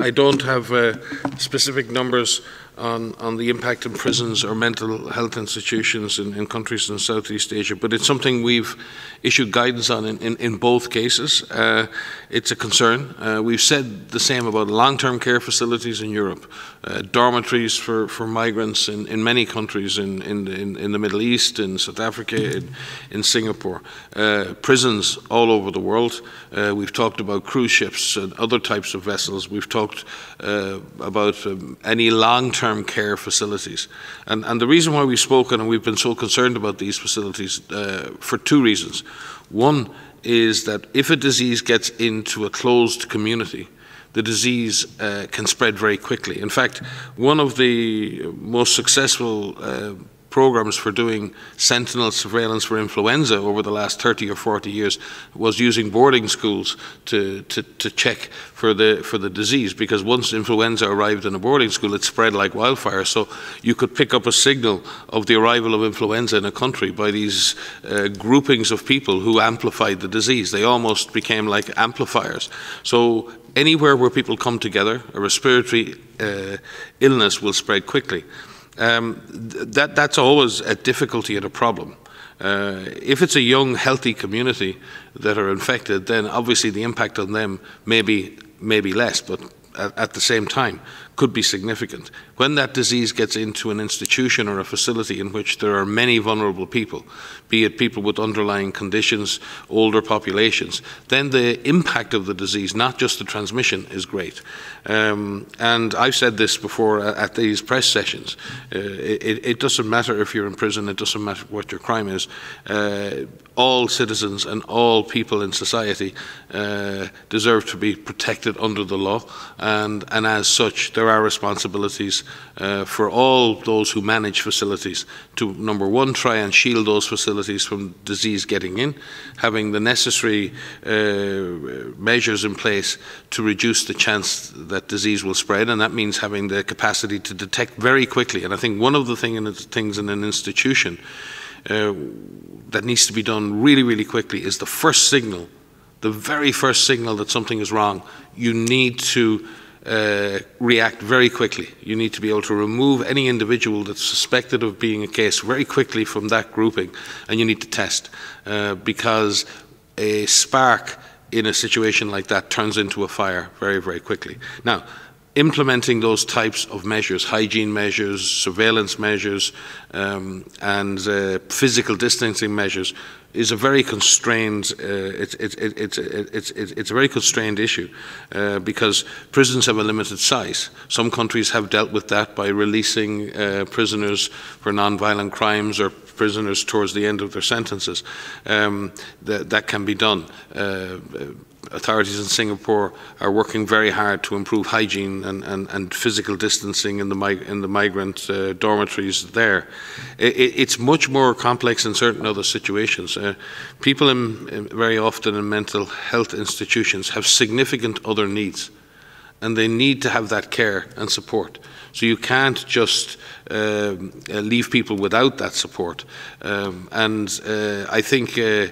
I don't have uh, specific numbers on, on the impact in prisons or mental health institutions in, in, countries in Southeast Asia, but it's something we've issued guidance on in, in, in both cases. Uh, it's a concern. Uh, we've said the same about long-term care facilities in Europe, uh, dormitories for, for migrants in, in many countries in, in, in, the Middle East, in South Africa, in, in Singapore, uh, prisons all over the world. Uh, we've talked about cruise ships and other types of vessels. We've talked uh, about um, any long-term care facilities. And, and, the reason why we've spoken and we've been so concerned about these facilities uh, for two reasons. One is that if a disease gets into a closed community, the disease uh, can spread very quickly. In fact, one of the most successful uh, programs for doing sentinel surveillance for influenza over the last 30 or 40 years was using boarding schools to, to, to check for the, for the disease because once influenza arrived in a boarding school it spread like wildfire so you could pick up a signal of the arrival of influenza in a country by these uh, groupings of people who amplified the disease. They almost became like amplifiers. So anywhere where people come together, a respiratory uh, illness will spread quickly um, that, that's always a difficulty and a problem. Uh, if it's a young, healthy community that are infected, then obviously the impact on them may be, may be less, but at, at the same time could be significant. When that disease gets into an institution or a facility in which there are many vulnerable people, be it people with underlying conditions, older populations, then the impact of the disease, not just the transmission, is great. Um, and I've said this before at these press sessions. Uh, it, it, doesn't matter if you're in prison, it doesn't matter what your crime is. Uh, all citizens and all people in society uh, deserve to be protected under the law, and, and as such, there are responsibilities uh, for all those who manage facilities to, number one, try and shield those facilities from disease getting in, having the necessary uh, measures in place to reduce the chance that disease will spread, and that means having the capacity to detect very quickly. And I think one of the thing in things in an institution uh, that needs to be done really, really quickly is the first signal, the very first signal that something is wrong. You need to uh, react very quickly. You need to be able to remove any individual that's suspected of being a case very quickly from that grouping, and you need to test uh, because a spark in a situation like that turns into a fire very, very quickly. Now, implementing those types of measures, hygiene measures, surveillance measures, um, and uh, physical distancing measures, is a very constrained. Uh, it's, it's, a very constrained issue uh, because prisons have a limited size. Some countries have dealt with that by releasing uh, prisoners for non-violent crimes or prisoners towards the end of their sentences. Um, that, that can be done. Authorities in Singapore are working very hard to improve hygiene and, and, and physical distancing in the, in the migrant uh, dormitories there. It, it's much more complex in certain other situations. Uh, people in, in, very often in mental health institutions have significant other needs and they need to have that care and support. So you can't just um, uh, leave people without that support. Um, and uh, I think uh,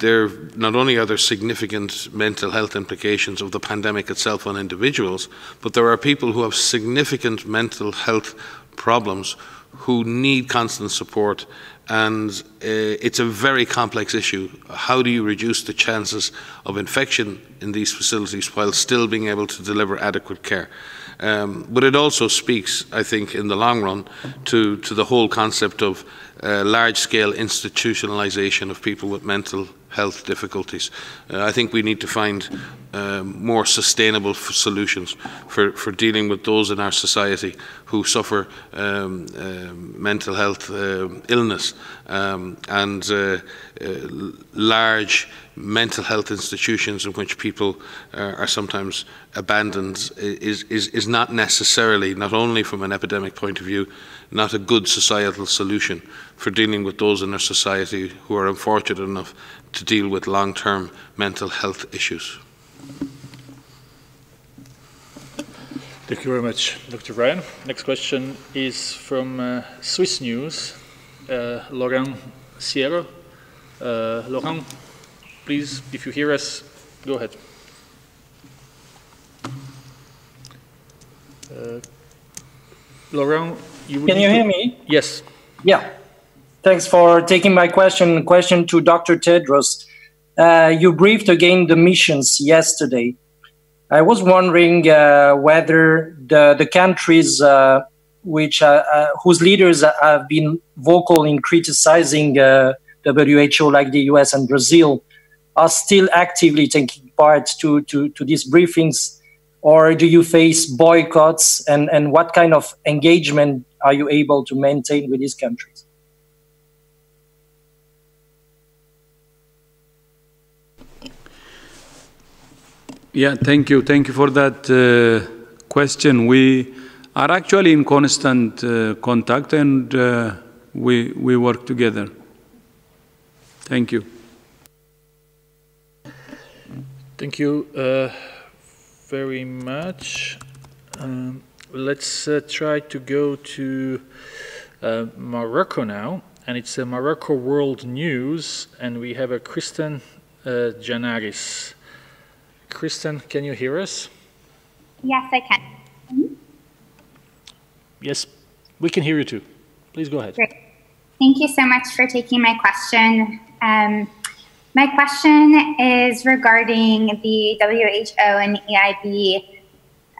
there not only are there significant mental health implications of the pandemic itself on individuals, but there are people who have significant mental health problems who need constant support and uh, it's a very complex issue. How do you reduce the chances of infection in these facilities while still being able to deliver adequate care? Um, but it also speaks, I think, in the long run to, to the whole concept of uh, large-scale institutionalization of people with mental health difficulties. Uh, I think we need to find um, more sustainable solutions for, for dealing with those in our society who suffer um, uh, mental health illness um, and uh, uh, large mental health institutions in which people are sometimes abandoned is, is, is not necessarily, not only from an epidemic point of view, not a good societal solution for dealing with those in our society who are unfortunate enough to deal with long-term mental health issues. Thank you very much, Dr. Ryan. Next question is from uh, Swiss News, uh, Laurent Sierro. Uh, Laurent, please, if you hear us, go ahead. Uh, Laurent, you Can you hear me? Yes. Yeah. Thanks for taking my question. Question to Dr. Tedros. Uh, you briefed again the missions yesterday. I was wondering uh, whether the, the countries uh, which uh, uh, whose leaders have been vocal in criticizing uh, WHO, like the US and Brazil, are still actively taking part to, to, to these briefings, or do you face boycotts? And, and what kind of engagement are you able to maintain with these countries? Yeah, thank you. Thank you for that uh, question. We are actually in constant uh, contact and uh, we, we work together. Thank you. Thank you uh, very much. Um, let's uh, try to go to uh, Morocco now. And it's a Morocco World News, and we have a Kristen Janaris. Kristen, can you hear us? Yes, I can. Mm -hmm. Yes, we can hear you too. Please go ahead. Great. Thank you so much for taking my question. Um, my question is regarding the WHO and EIB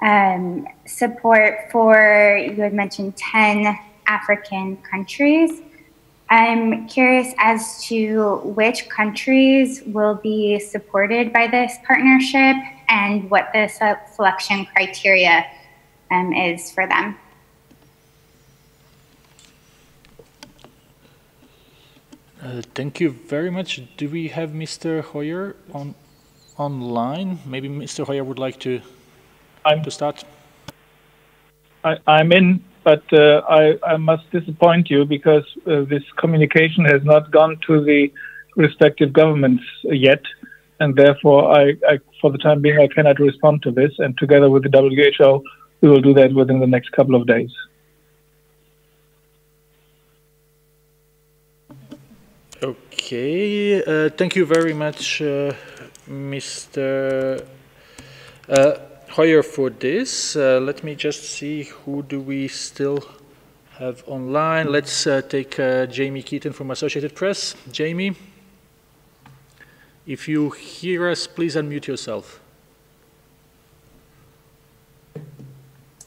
um, support for, you had mentioned 10 African countries. I'm curious as to which countries will be supported by this partnership and what the selection criteria um, is for them. Uh, thank you very much. Do we have Mr. Hoyer on online? Maybe Mr. Hoyer would like to I'm, to start. I, I'm in but uh, I, I, must disappoint you because uh, this communication has not gone to the respective governments yet, and therefore, I, I, for the time being, I cannot respond to this. And together with the WHO, we will do that within the next couple of days. Okay, uh, thank you very much, uh, Mr. Hoyer for this. Uh, let me just see who do we still have online. Let's uh, take uh, Jamie Keaton from Associated Press. Jamie, if you hear us, please unmute yourself. Are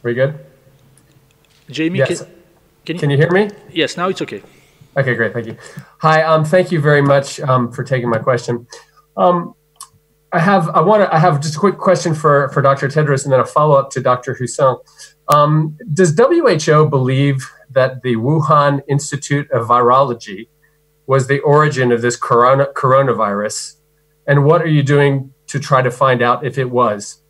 we good? Jamie, yes. can, can, you, can you hear me? Yes, now it's okay. Okay, great. Thank you. Hi, um, thank you very much um, for taking my question. Um, I have I want to I have just a quick question for for Dr. Tedros and then a follow up to Dr. Houssin. Um, does WHO believe that the Wuhan Institute of Virology was the origin of this corona, coronavirus, and what are you doing to try to find out if it was?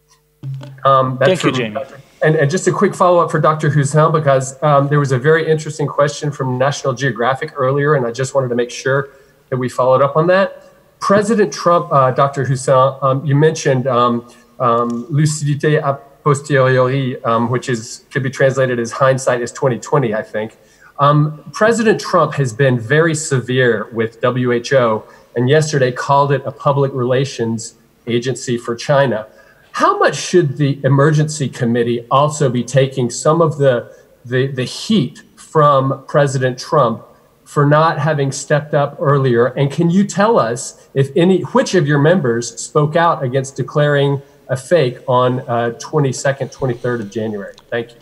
Um, Thank you, Jamie. And, and, just a quick follow up for Dr. Houssin because um, there was a very interesting question from National Geographic earlier, and I just wanted to make sure that we followed up on that. President Trump, uh, Dr. Houssin, um, you mentioned um, um, lucidité a posteriori, um, which is could be translated as hindsight is 2020, I think. Um, President Trump has been very severe with WHO, and yesterday called it a public relations agency for China. How much should the emergency committee also be taking some of the the, the heat from President Trump for not having stepped up earlier? And can you tell us if any, which of your members spoke out against declaring a PHEIC on uh, 22nd, 23rd of January? Thank you.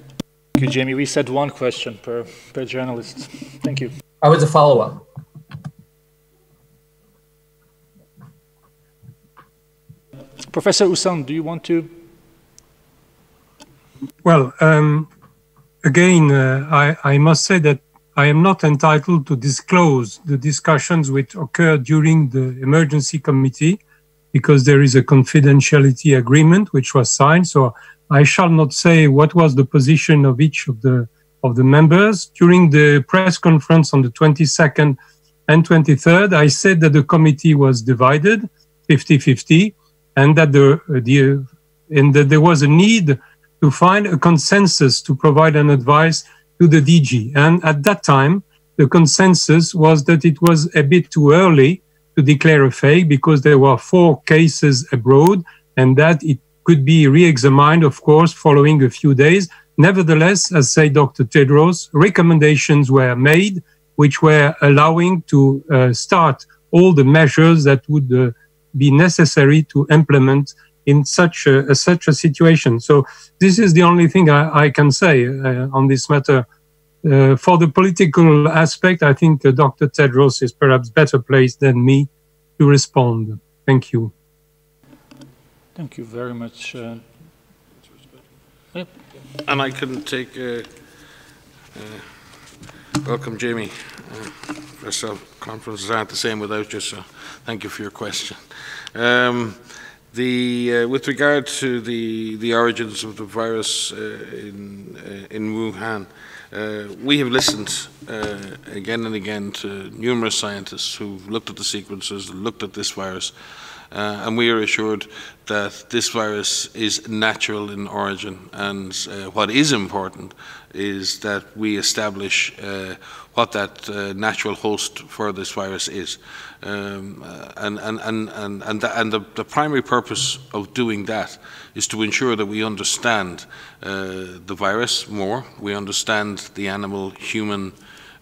Thank you, Jamie. We said one question per, per journalist. Thank you. I was a follow up. Professor Houssin, do you want to? Well, um, again, uh, I, I must say that I am not entitled to disclose the discussions which occurred during the emergency committee because there is a confidentiality agreement which was signed. So I shall not say what was the position of each of the of the members. During the press conference on the 22nd and 23rd, I said that the committee was divided 50-50 and that the, the and that there was a need to find a consensus to provide an advice to the DG. And at that time, the consensus was that it was a bit too early to declare a PHEIC because there were four cases abroad and that it could be re-examined, of course, following a few days. Nevertheless, as said Dr. Tedros, recommendations were made which were allowing to uh, start all the measures that would uh, be necessary to implement in such a, such a situation. So this is the only thing I, I can say uh, on this matter. Uh, for the political aspect, I think uh, Dr. Tedros is perhaps better placed than me to respond. Thank you. Thank you very much. Uh, yep. And I couldn't take, uh, uh, welcome Jamie. press conferences aren't the same without you, so thank you for your question. Um, the, uh, with regard to the, the origins of the virus uh, in, uh, in Wuhan, uh, we have listened uh, again and again to numerous scientists who've looked at the sequences, looked at this virus, uh, and we are assured that this virus is natural in origin. And what is important is that we establish what that natural host for this virus is. Um, uh, and and, and, and, and, the, and the, the, primary purpose of doing that is to ensure that we understand uh, the virus more, we understand the animal-human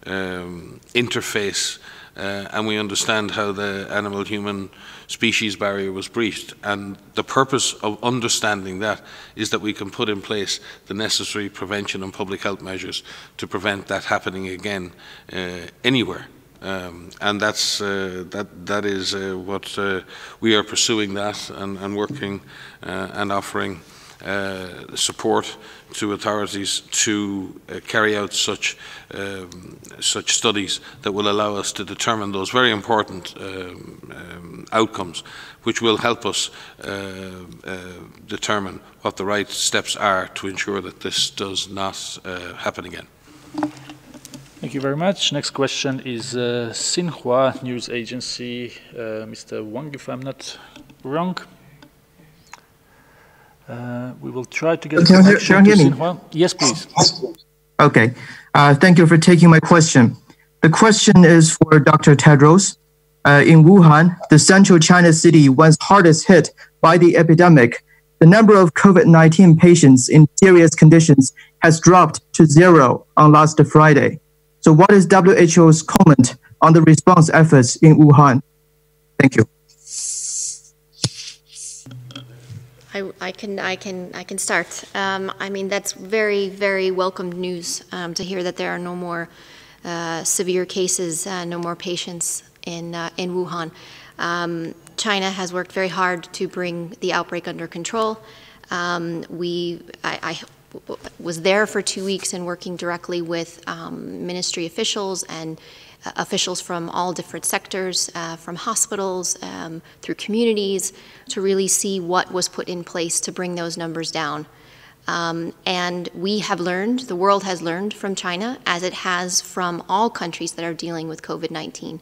um, interface, uh, and we understand how the animal-human species barrier was breached. And the purpose of understanding that is that we can put in place the necessary prevention and public health measures to prevent that happening again uh, anywhere. Um, and that's uh, that that is uh, what uh, we are pursuing that and, and working uh, and offering uh, support to authorities to uh, carry out such um, such studies that will allow us to determine those very important um, um, outcomes, which will help us determine what the right steps are to ensure that this does not happen again. Thank you very much. Next question is uh, Xinhua News Agency, uh, Mr. Wang, if I'm not wrong. Uh, we will try to get can connection to Xinhua. Yes, please. Okay. Uh, thank you for taking my question. The question is for Dr. Tedros. Uh, in Wuhan, the central China city once hardest hit by the epidemic, the number of COVID-19 patients in serious conditions has dropped to zero on last Friday. So what is WHO's comment on the response efforts in Wuhan? Thank you. I, I, can I can I can start. Um, I mean that's very very welcomed news um, to hear that there are no more uh, severe cases, uh, no more patients in uh, in Wuhan. Um, China has worked very hard to bring the outbreak under control. Um, we I, I was there for two weeks and working directly with um, ministry officials and uh, officials from all different sectors, uh, from hospitals um, through communities, to really see what was put in place to bring those numbers down. Um, and we have learned, the world has learned from China, as it has from all countries that are dealing with COVID 19.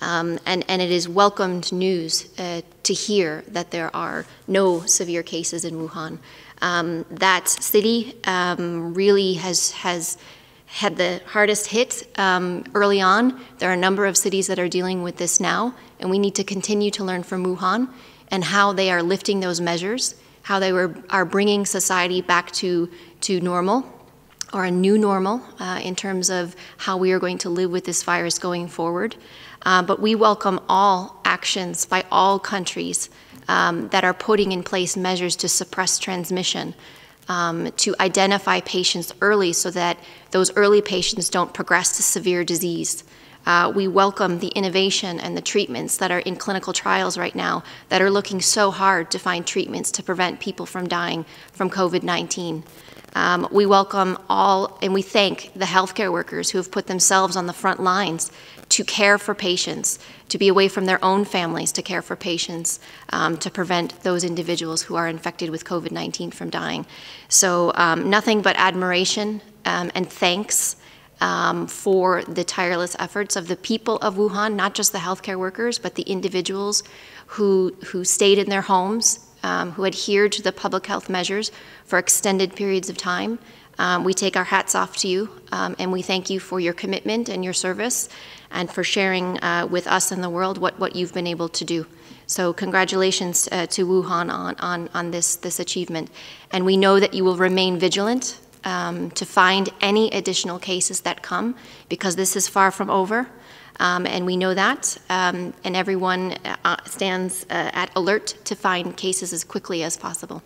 Um, and, and, it is welcomed news uh, to hear that there are no severe cases in Wuhan. Um, that city um, really has, has had the hardest hit um, early on. There are a number of cities that are dealing with this now, and we need to continue to learn from Wuhan and how they are lifting those measures, how they were, are bringing society back to, to normal or a new normal uh, in terms of how we are going to live with this virus going forward. Uh, but we welcome all actions by all countries um, that are putting in place measures to suppress transmission, um, to identify patients early so that those early patients don't progress to severe disease. Uh, we welcome the innovation and the treatments that are in clinical trials right now that are looking so hard to find treatments to prevent people from dying from COVID 19. Um, we welcome all and we thank the healthcare workers who have put themselves on the front lines to care for patients, to be away from their own families to care for patients, um, to prevent those individuals who are infected with COVID 19 from dying. So, um, nothing but admiration um, and thanks. Um, for the tireless efforts of the people of Wuhan, not just the healthcare workers, but the individuals who, who stayed in their homes um, who adhered to the public health measures for extended periods of time. Um, we take our hats off to you um, and we thank you for your commitment and your service and for sharing uh, with us and the world what, what you've been able to do. So congratulations uh, to Wuhan on, on, on this, this achievement. And we know that you will remain vigilant um, to find any additional cases that come because this is far from over. Um, and we know that, um, and everyone uh, stands uh, at alert to find cases as quickly as possible.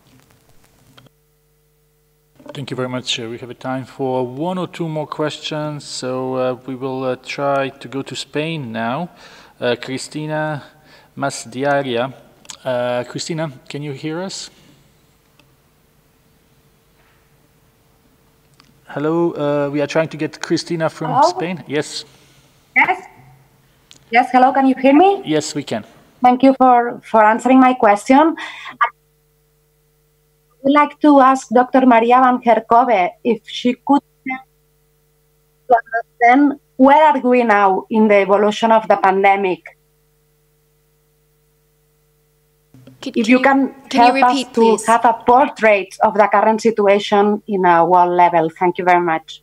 Thank you very much. Uh, we have a time for one or two more questions, so uh, we will uh, try to go to Spain now. Uh, Cristina Masdiaria. Cristina, can you hear us? Hello, we are trying to get Cristina from Hello? Spain. Yes. Yes. Yes, hello, can you hear me? Yes, we can. Thank you for, for answering my question. I like to ask Dr. Maria Van Kerkhove if she could to understand where are we now in the evolution of the pandemic. If you, can, can help you repeat, us to please? have a portrait of the current situation in a world level. Thank you very much.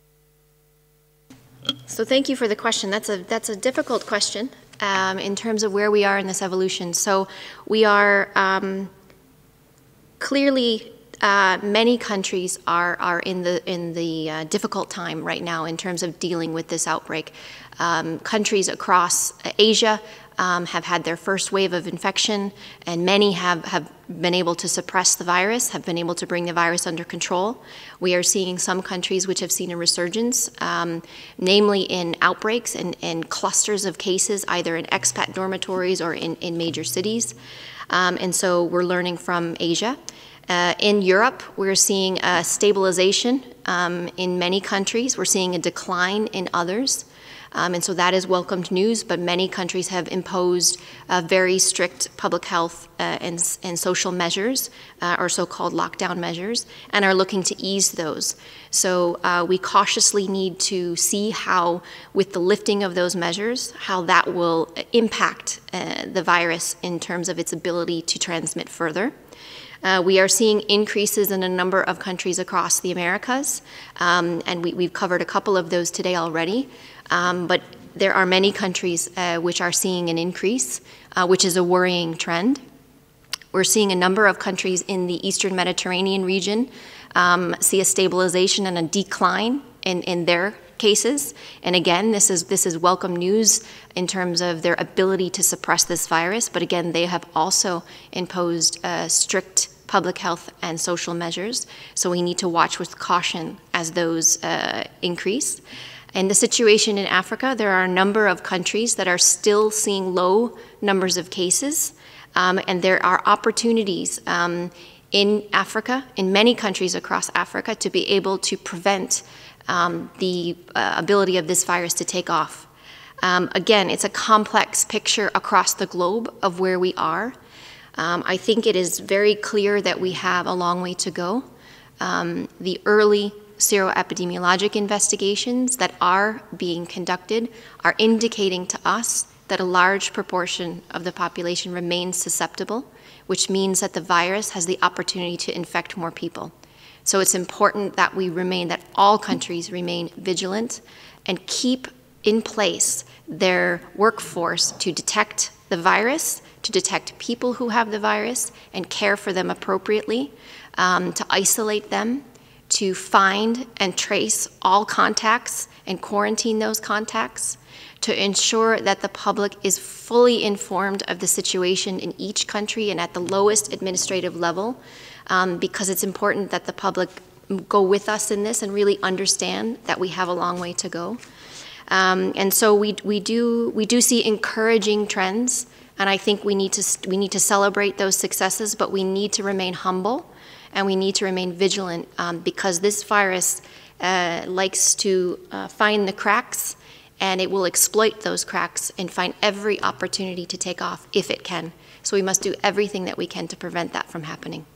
So thank you for the question. That's a that's a difficult question um, in terms of where we are in this evolution. So we are um, clearly uh, many countries are are in the in the uh, difficult time right now in terms of dealing with this outbreak. Um, countries across Asia um, have had their first wave of infection, and many have, have been able to suppress the virus, have been able to bring the virus under control. We are seeing some countries which have seen a resurgence, um, namely in outbreaks and, and, clusters of cases, either in expat dormitories or in, in major cities. Um, and so we're learning from Asia. Uh, in Europe, we're seeing a stabilization um, in many countries. We're seeing a decline in others. Um, and so that is welcomed news, but many countries have imposed uh, very strict public health uh, and, and, social measures, uh, or so called lockdown measures, and are looking to ease those. So uh, we cautiously need to see how, with the lifting of those measures, how that will impact uh, the virus in terms of its ability to transmit further. Uh, we are seeing increases in a number of countries across the Americas, um, and we, have covered a couple of those today already. Um, but there are many countries uh, which are seeing an increase, uh, which is a worrying trend. We're seeing a number of countries in the Eastern Mediterranean region um, see a stabilization and a decline in, in their cases. And again, this is this is welcome news in terms of their ability to suppress this virus. But again, they have also imposed uh, strict public health and social measures. So we need to watch with caution as those uh, increase. And the situation in Africa, there are a number of countries that are still seeing low numbers of cases, um, and there are opportunities um, in Africa, in many countries across Africa, to be able to prevent um, the uh, ability of this virus to take off. Um, again, it's a complex picture across the globe of where we are. Um, I think it is very clear that we have a long way to go. Um, the early seroepidemiologic investigations that are being conducted are indicating to us that a large proportion of the population remains susceptible, which means that the virus has the opportunity to infect more people. So it's important that we remain, that all countries remain vigilant and keep in place their workforce to detect the virus, to detect people who have the virus, and care for them appropriately, um, to isolate them, to find and trace all contacts and quarantine those contacts, to ensure that the public is fully informed of the situation in each country and at the lowest administrative level, um, because it's important that the public go with us in this and really understand that we have a long way to go. Um, and so we, we, do, we do see encouraging trends, and I think we need, to, we need to celebrate those successes, but we need to remain humble and we need to remain vigilant um, because this virus uh, likes to uh, find the cracks and it will exploit those cracks and find every opportunity to take off if it can. So we must do everything that we can to prevent that from happening.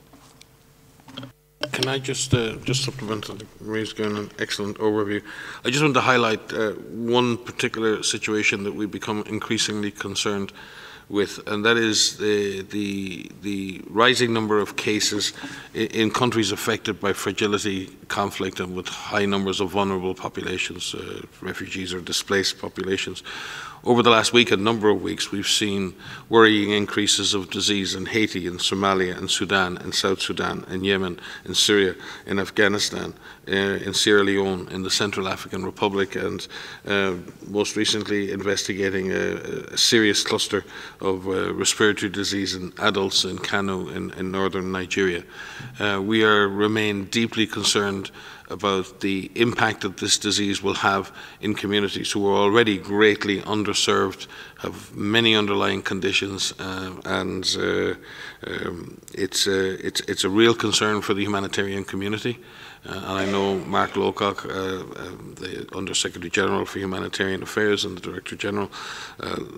Can I just uh, just supplement? Marie's given an excellent overview. I just want to highlight uh, one particular situation that we become increasingly concerned with, and that is the, the, the rising number of cases in, in, countries affected by fragility, conflict, and with high numbers of vulnerable populations, uh, refugees or displaced populations. Over the last week, a number of weeks, we've seen worrying increases of disease in Haiti, in Somalia, in Sudan, in South Sudan, in Yemen, in Syria, in Afghanistan, uh, in Sierra Leone, in the Central African Republic, and uh, most recently investigating a, a serious cluster of uh, respiratory disease in adults in Kano in, in northern Nigeria. We are remain deeply concerned about the impact that this disease will have in communities who are already greatly underserved, have many underlying conditions, uh, and uh, um, it's, uh, it's, it's a real concern for the humanitarian community. Uh, and I know Mark Lowcock, uh, um, the Undersecretary General for Humanitarian Affairs and the Director General,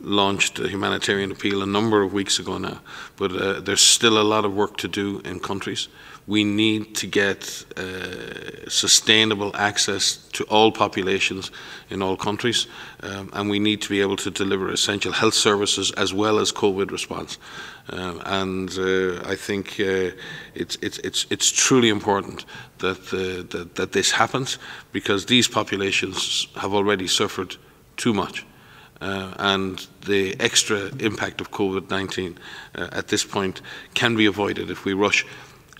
launched a humanitarian appeal a number of weeks ago now. But there's still a lot of work to do in countries we need to get uh, sustainable access to all populations in all countries, um, and we need to be able to deliver essential health services as well as COVID response. Um, and uh, I think uh, it's, it's, it's, it's truly important that, uh, that, that this happens because these populations have already suffered too much. Uh, and the extra impact of COVID-19 uh, at this point can be avoided if we rush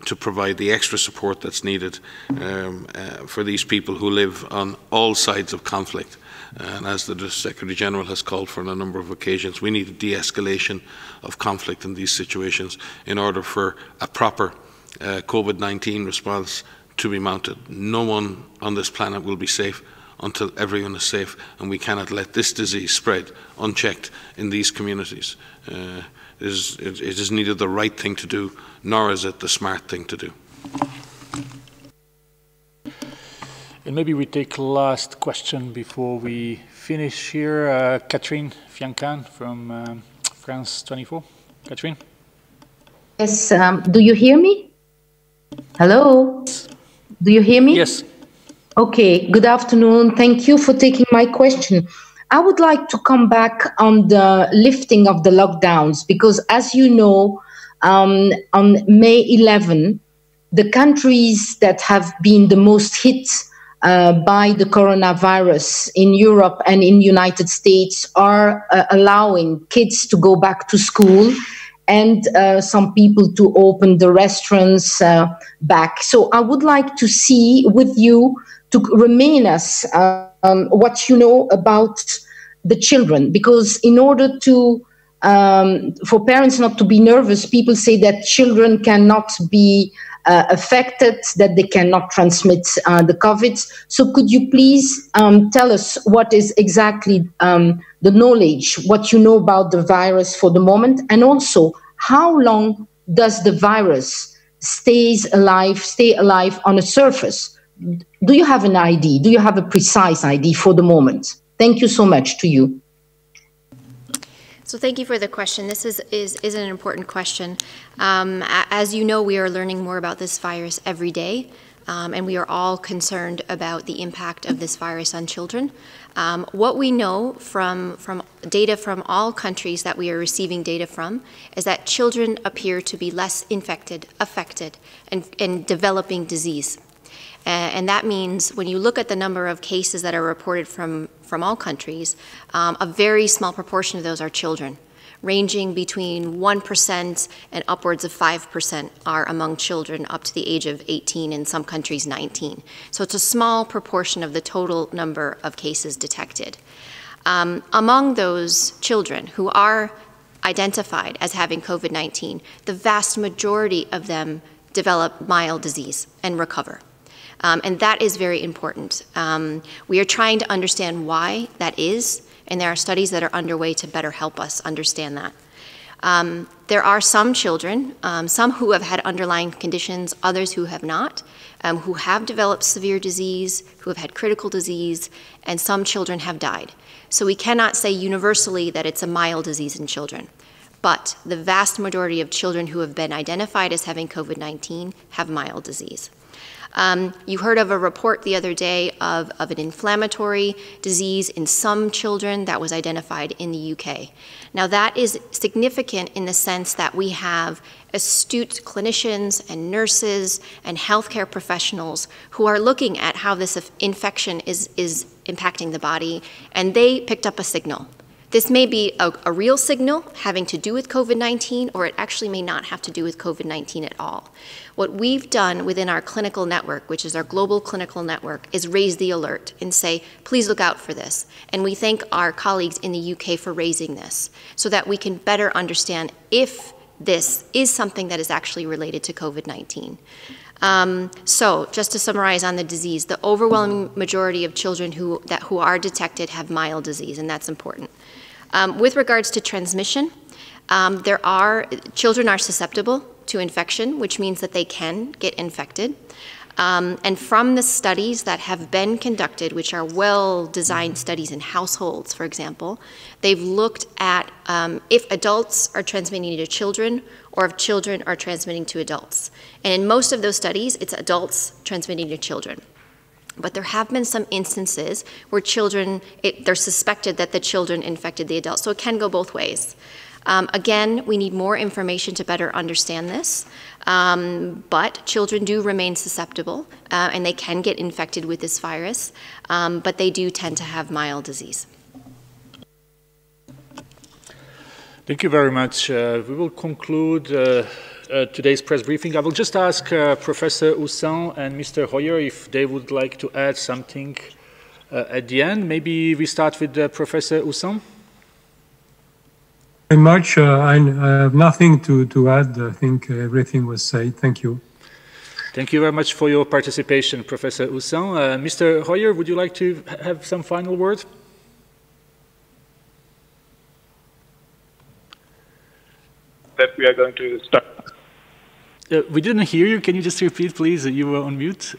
to provide the extra support that's needed um, uh, for these people who live on all sides of conflict. And as the Secretary General has called for on a number of occasions, we need a de-escalation of conflict in these situations in order for a proper uh, COVID-19 response to be mounted. No one on this planet will be safe until everyone is safe, and we cannot let this disease spread unchecked in these communities. Uh, is, it is neither the right thing to do nor is it the smart thing to do. And maybe we take last question before we finish here. Uh, Catherine Fiancan from um, France 24. Catherine? Yes, um, do you hear me? Hello? Do you hear me? Yes. Okay, good afternoon. Thank you for taking my question. I would like to come back on the lifting of the lockdowns because, as you know, um, on May 11, the countries that have been the most hit uh, by the coronavirus in Europe and in United States are uh, allowing kids to go back to school and uh, some people to open the restaurants uh, back. So I would like to see with you to remain us um, what you know about the children, because in order to um, for parents not to be nervous, people say that children cannot be uh, affected, that they cannot transmit uh, the COVID. So, could you please um, tell us what is exactly um, the knowledge, what you know about the virus for the moment, and also how long does the virus stays alive, stay alive on a surface? Do you have an ID? Do you have a precise ID for the moment? Thank you so much to you. So thank you for the question. This is, is, is an important question. Um, as you know, we are learning more about this virus every day, um, and we are all concerned about the impact of this virus on children. Um, what we know from, from data from all countries that we are receiving data from is that children appear to be less infected, affected, and, and developing disease. And that means when you look at the number of cases that are reported from, from all countries, um, a very small proportion of those are children, ranging between 1% and upwards of 5% are among children up to the age of 18, in some countries 19. So it's a small proportion of the total number of cases detected. Um, among those children who are identified as having COVID 19, the vast majority of them develop mild disease and recover. Um, and that is very important. Um, we are trying to understand why that is, and there are studies that are underway to better help us understand that. Um, there are some children, um, some who have had underlying conditions, others who have not, um, who have developed severe disease, who have had critical disease, and some children have died. So we cannot say universally that it's a mild disease in children. but the vast majority of children who have been identified as having COVID 19 have mild disease. Um, you heard of a report the other day of, of an inflammatory disease in some children that was identified in the UK. Now, that is significant in the sense that we have astute clinicians and nurses and healthcare professionals who are looking at how this infection is, is impacting the body, and they picked up a signal. This may be a, a real signal having to do with COVID 19, or it actually may not have to do with COVID 19 at all. What we've done within our clinical network, which is our global clinical network, is raise the alert and say, please look out for this. And we thank our colleagues in the UK for raising this so that we can better understand if this is something that is actually related to COVID 19. Um, so, just to summarize on the disease, the overwhelming majority of children who, that, who are detected have mild disease, and that's important. Um, with regards to transmission, um, there are children are susceptible to infection, which means that they can get infected. Um, and from the studies that have been conducted, which are well designed studies in households, for example, they've looked at um, if adults are transmitting to children or if children are transmitting to adults. And in most of those studies, it's adults transmitting to children. But there have been some instances where children, it, they're suspected that the children infected the adults. So it can go both ways. Um, again, we need more information to better understand this, um, but children do remain susceptible uh, and they can get infected with this virus, um, but they do tend to have mild disease. Thank you very much. Uh, we will conclude uh, uh, today's press briefing. I will just ask uh, Professor Houssin and Mr. Hoyer if they would like to add something uh, at the end. Maybe we start with uh, Professor Houssin. Very much. Uh, I, I, have nothing to, to add. I think everything was said. Thank you. Thank you very much for your participation, Professor Houssin. Mr. Hoyer, would you like to have some final words? That we are going to start uh, we didn't hear you. Can you just repeat, please? You were on mute.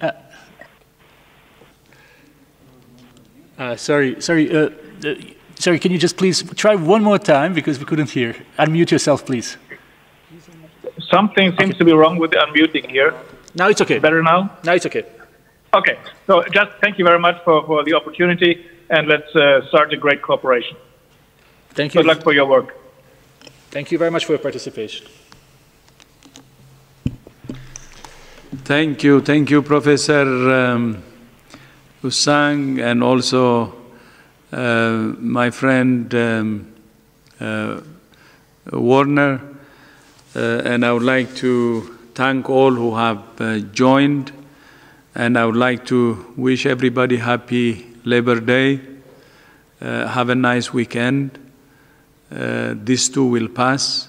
Uh, uh, sorry, sorry, uh, uh, sorry. Can you just please try one more time because we couldn't hear? Unmute yourself, please. Something seems okay. to be wrong with the unmuting here. Now it's okay. Better now. Now it's okay. Okay. So just thank you very much for, for the opportunity, and let's uh, start a great cooperation. Thank you. Good luck for your work. Thank you very much for your participation. Thank you. Thank you, Professor um, Houssin, and also uh, my friend um, uh, Werner. Uh, and I would like to thank all who have uh, joined. And I would like to wish everybody happy Labor Day. Uh, have a nice weekend uh, these two will pass,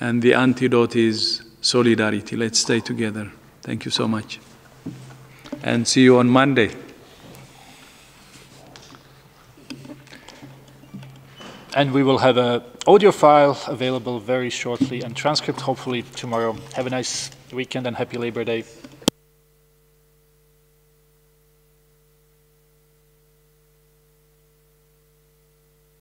and the antidote is solidarity. Let's stay together. Thank you so much. And see you on Monday. And we will have an audio file available very shortly and transcript hopefully tomorrow. Have a nice weekend and happy Labor Day.